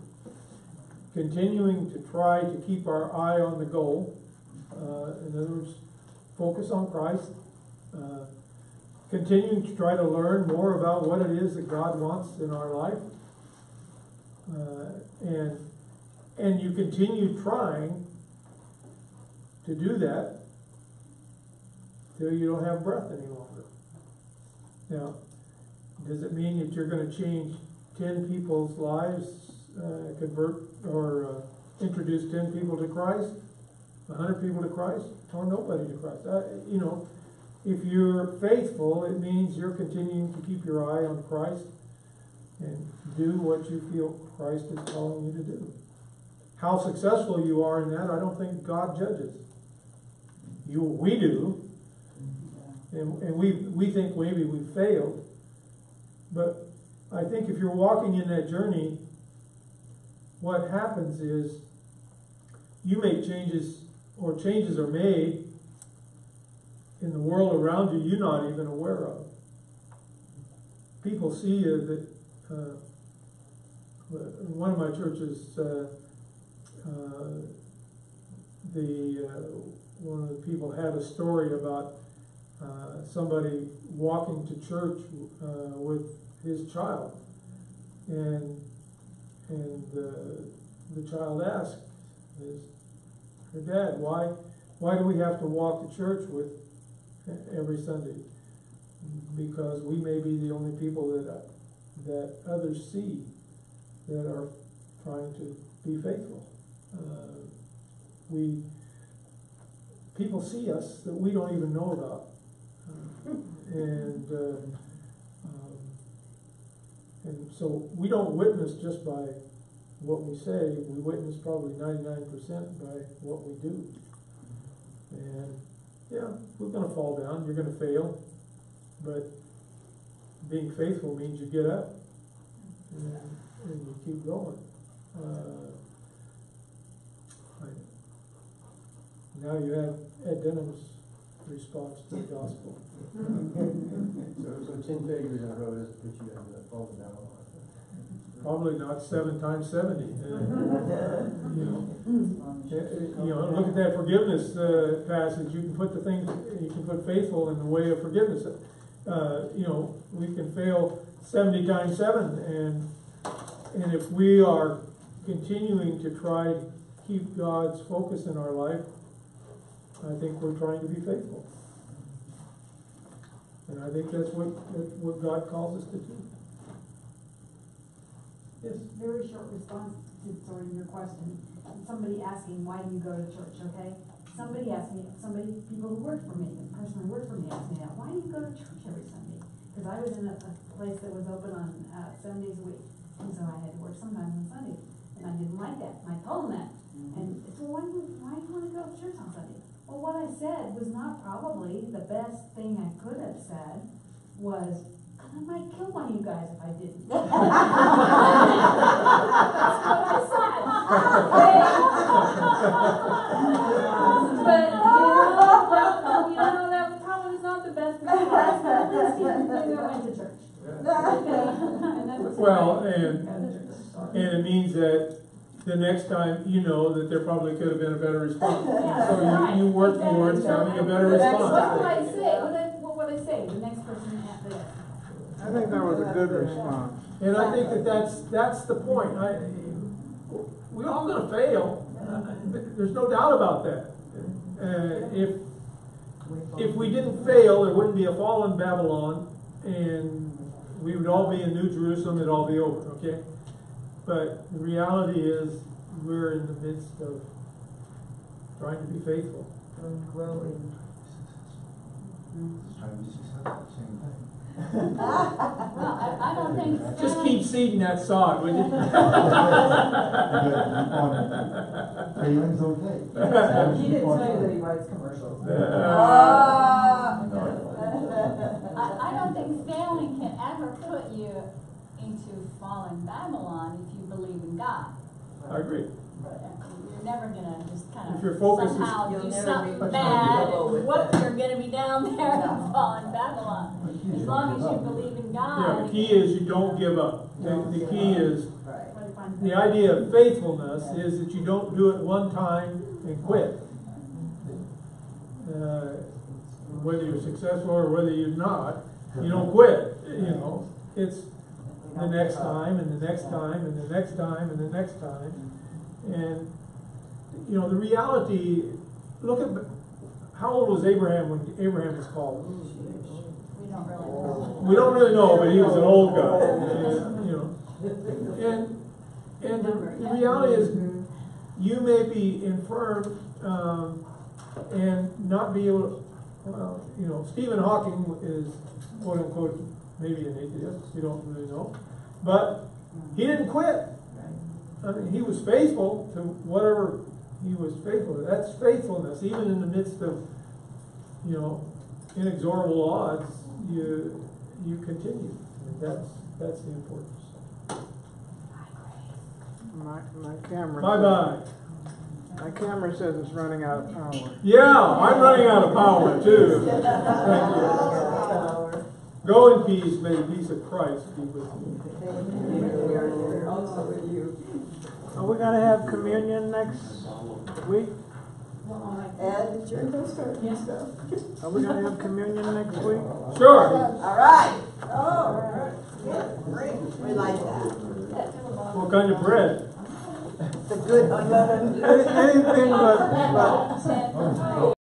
continuing to try to keep our eye on the goal. Uh, in other words, focus on Christ. Uh, continuing to try to learn more about what it is that God wants in our life. Uh, and, and you continue trying to do that till you don't have breath any longer. Now, does it mean that you're gonna change ten people's lives, uh, convert, or, uh, introduce ten people to Christ? A hundred people to Christ, or nobody to Christ? Uh, you know, if you're faithful, it means you're continuing to keep your eye on Christ and do what you feel Christ is calling you to do. How successful you are in that, I don't think God judges. You, we do, and, and we, we think maybe we failed. But I think if you're walking in that journey, what happens is you make changes, or changes are made in the world around you you're not even aware of. People see you that, uh, one of my churches, uh, the, uh, one of the people had a story about uh, somebody walking to church uh, with his child. And, and uh, the child asked his, her dad, why, why do we have to walk to church with every Sunday? Because we may be the only people that, that others see that are trying to be faithful. Uh, we, people see us that we don't even know about. Uh, and, uh, um, and so we don't witness just by what we say, we witness probably ninety-nine percent by what we do. And, yeah, we're gonna fall down, you're gonna fail, but being faithful means you get up and, and you keep going. Uh, I- Now you have Ed Denham's response to the gospel. So, so ten failures in a row doesn't put you in the falling down a lot. Probably not seven times seventy. uh, You know, Uh, uh, you know, look at that forgiveness, uh, passage, you can put the things, you can put faithful in the way of forgiveness. Uh, you know, we can fail seventy times seven, and, and if we are continuing to try to keep God's focus in our life, I think we're trying to be faithful. And I think that's what, that's what God calls us to do. Yes? Very short response to sort of your question. Somebody asking, why do you go to church, okay? Somebody asked me, somebody, people who work for me, a person who worked for me asked me that, why do you go to church every Sunday? Because I was in a, a place that was open on, uh, seven days a week, and so I had to work sometimes on Sundays, and I didn't like that, and I told them that. And so why do you, why do you wanna go to church on Sunday? Well, what I said was not probably the best thing I could have said, was, I might kill one of you guys if I didn't. That's what I said. But, you know, you know, that probably was not the best response, but at least he knew I went to church. And that's- Well, and, and it means that the next time, you know that there probably could have been a better response. Yeah, So right, you, you work exactly. towards having a better response. What response. would I say? What would I, what would I say? The next person at the. I think that was a good response. And I think that that's, that's the point. I, we all gonna fail. There's no doubt about that. Uh, if, if we didn't fail, there wouldn't be a fallen Babylon, and we would all be in New Jerusalem, it'd all be over, okay? But the reality is, we're in the midst of trying to be faithful. And growing. Trying to be successful, same thing. Well, I, I don't think. Just failing- keep seeding that sod, would you? Failing's okay. He didn't tell you that he writes commercials. Uh, I, I don't think failing can ever put you into fallen Babylon if you believe in God. I agree. but you're never gonna just kind If your of focus is- somehow You'll do never something be bad, comfortable and whoop, you're gonna be down there and fall in Babylon. As long as you believe in God. Yeah, the key is you don't give up. The, the key is, Right. What if I'm- the idea of faithfulness is that you don't do it one time and quit. Uh, Whether you're successful or whether you're not, you don't quit, you know? It's the next time and the next time and the next time and the next time. And, you know, the reality, look at, how old was Abraham when Abraham was called? We don't really know. We don't really know, but he was an old guy, you know. And, and the the reality is, you may be infirm, um, and not be able, to well, you know, Stephen Hawking is quote unquote, maybe an atheist, you don't really know. But he didn't quit. I mean, he was faithful to whatever he was faithful to. That's faithfulness, even in the midst of, you know, inexorable odds, you, you continue. That's, that's the importance. My, my camera. Bye-bye. My camera says it's running out of power. Yeah, I'm running out of power too. Thank you. Go in peace, may the peace of Christ be with you. We're also with you. Are we gonna have communion next week? Ed, it's your turn. Yes, sir. Are we gonna have communion next week? Sure. All right. Oh, good. Great. We like that. What kind of bread? The good unleavened. Anything but, but Santa.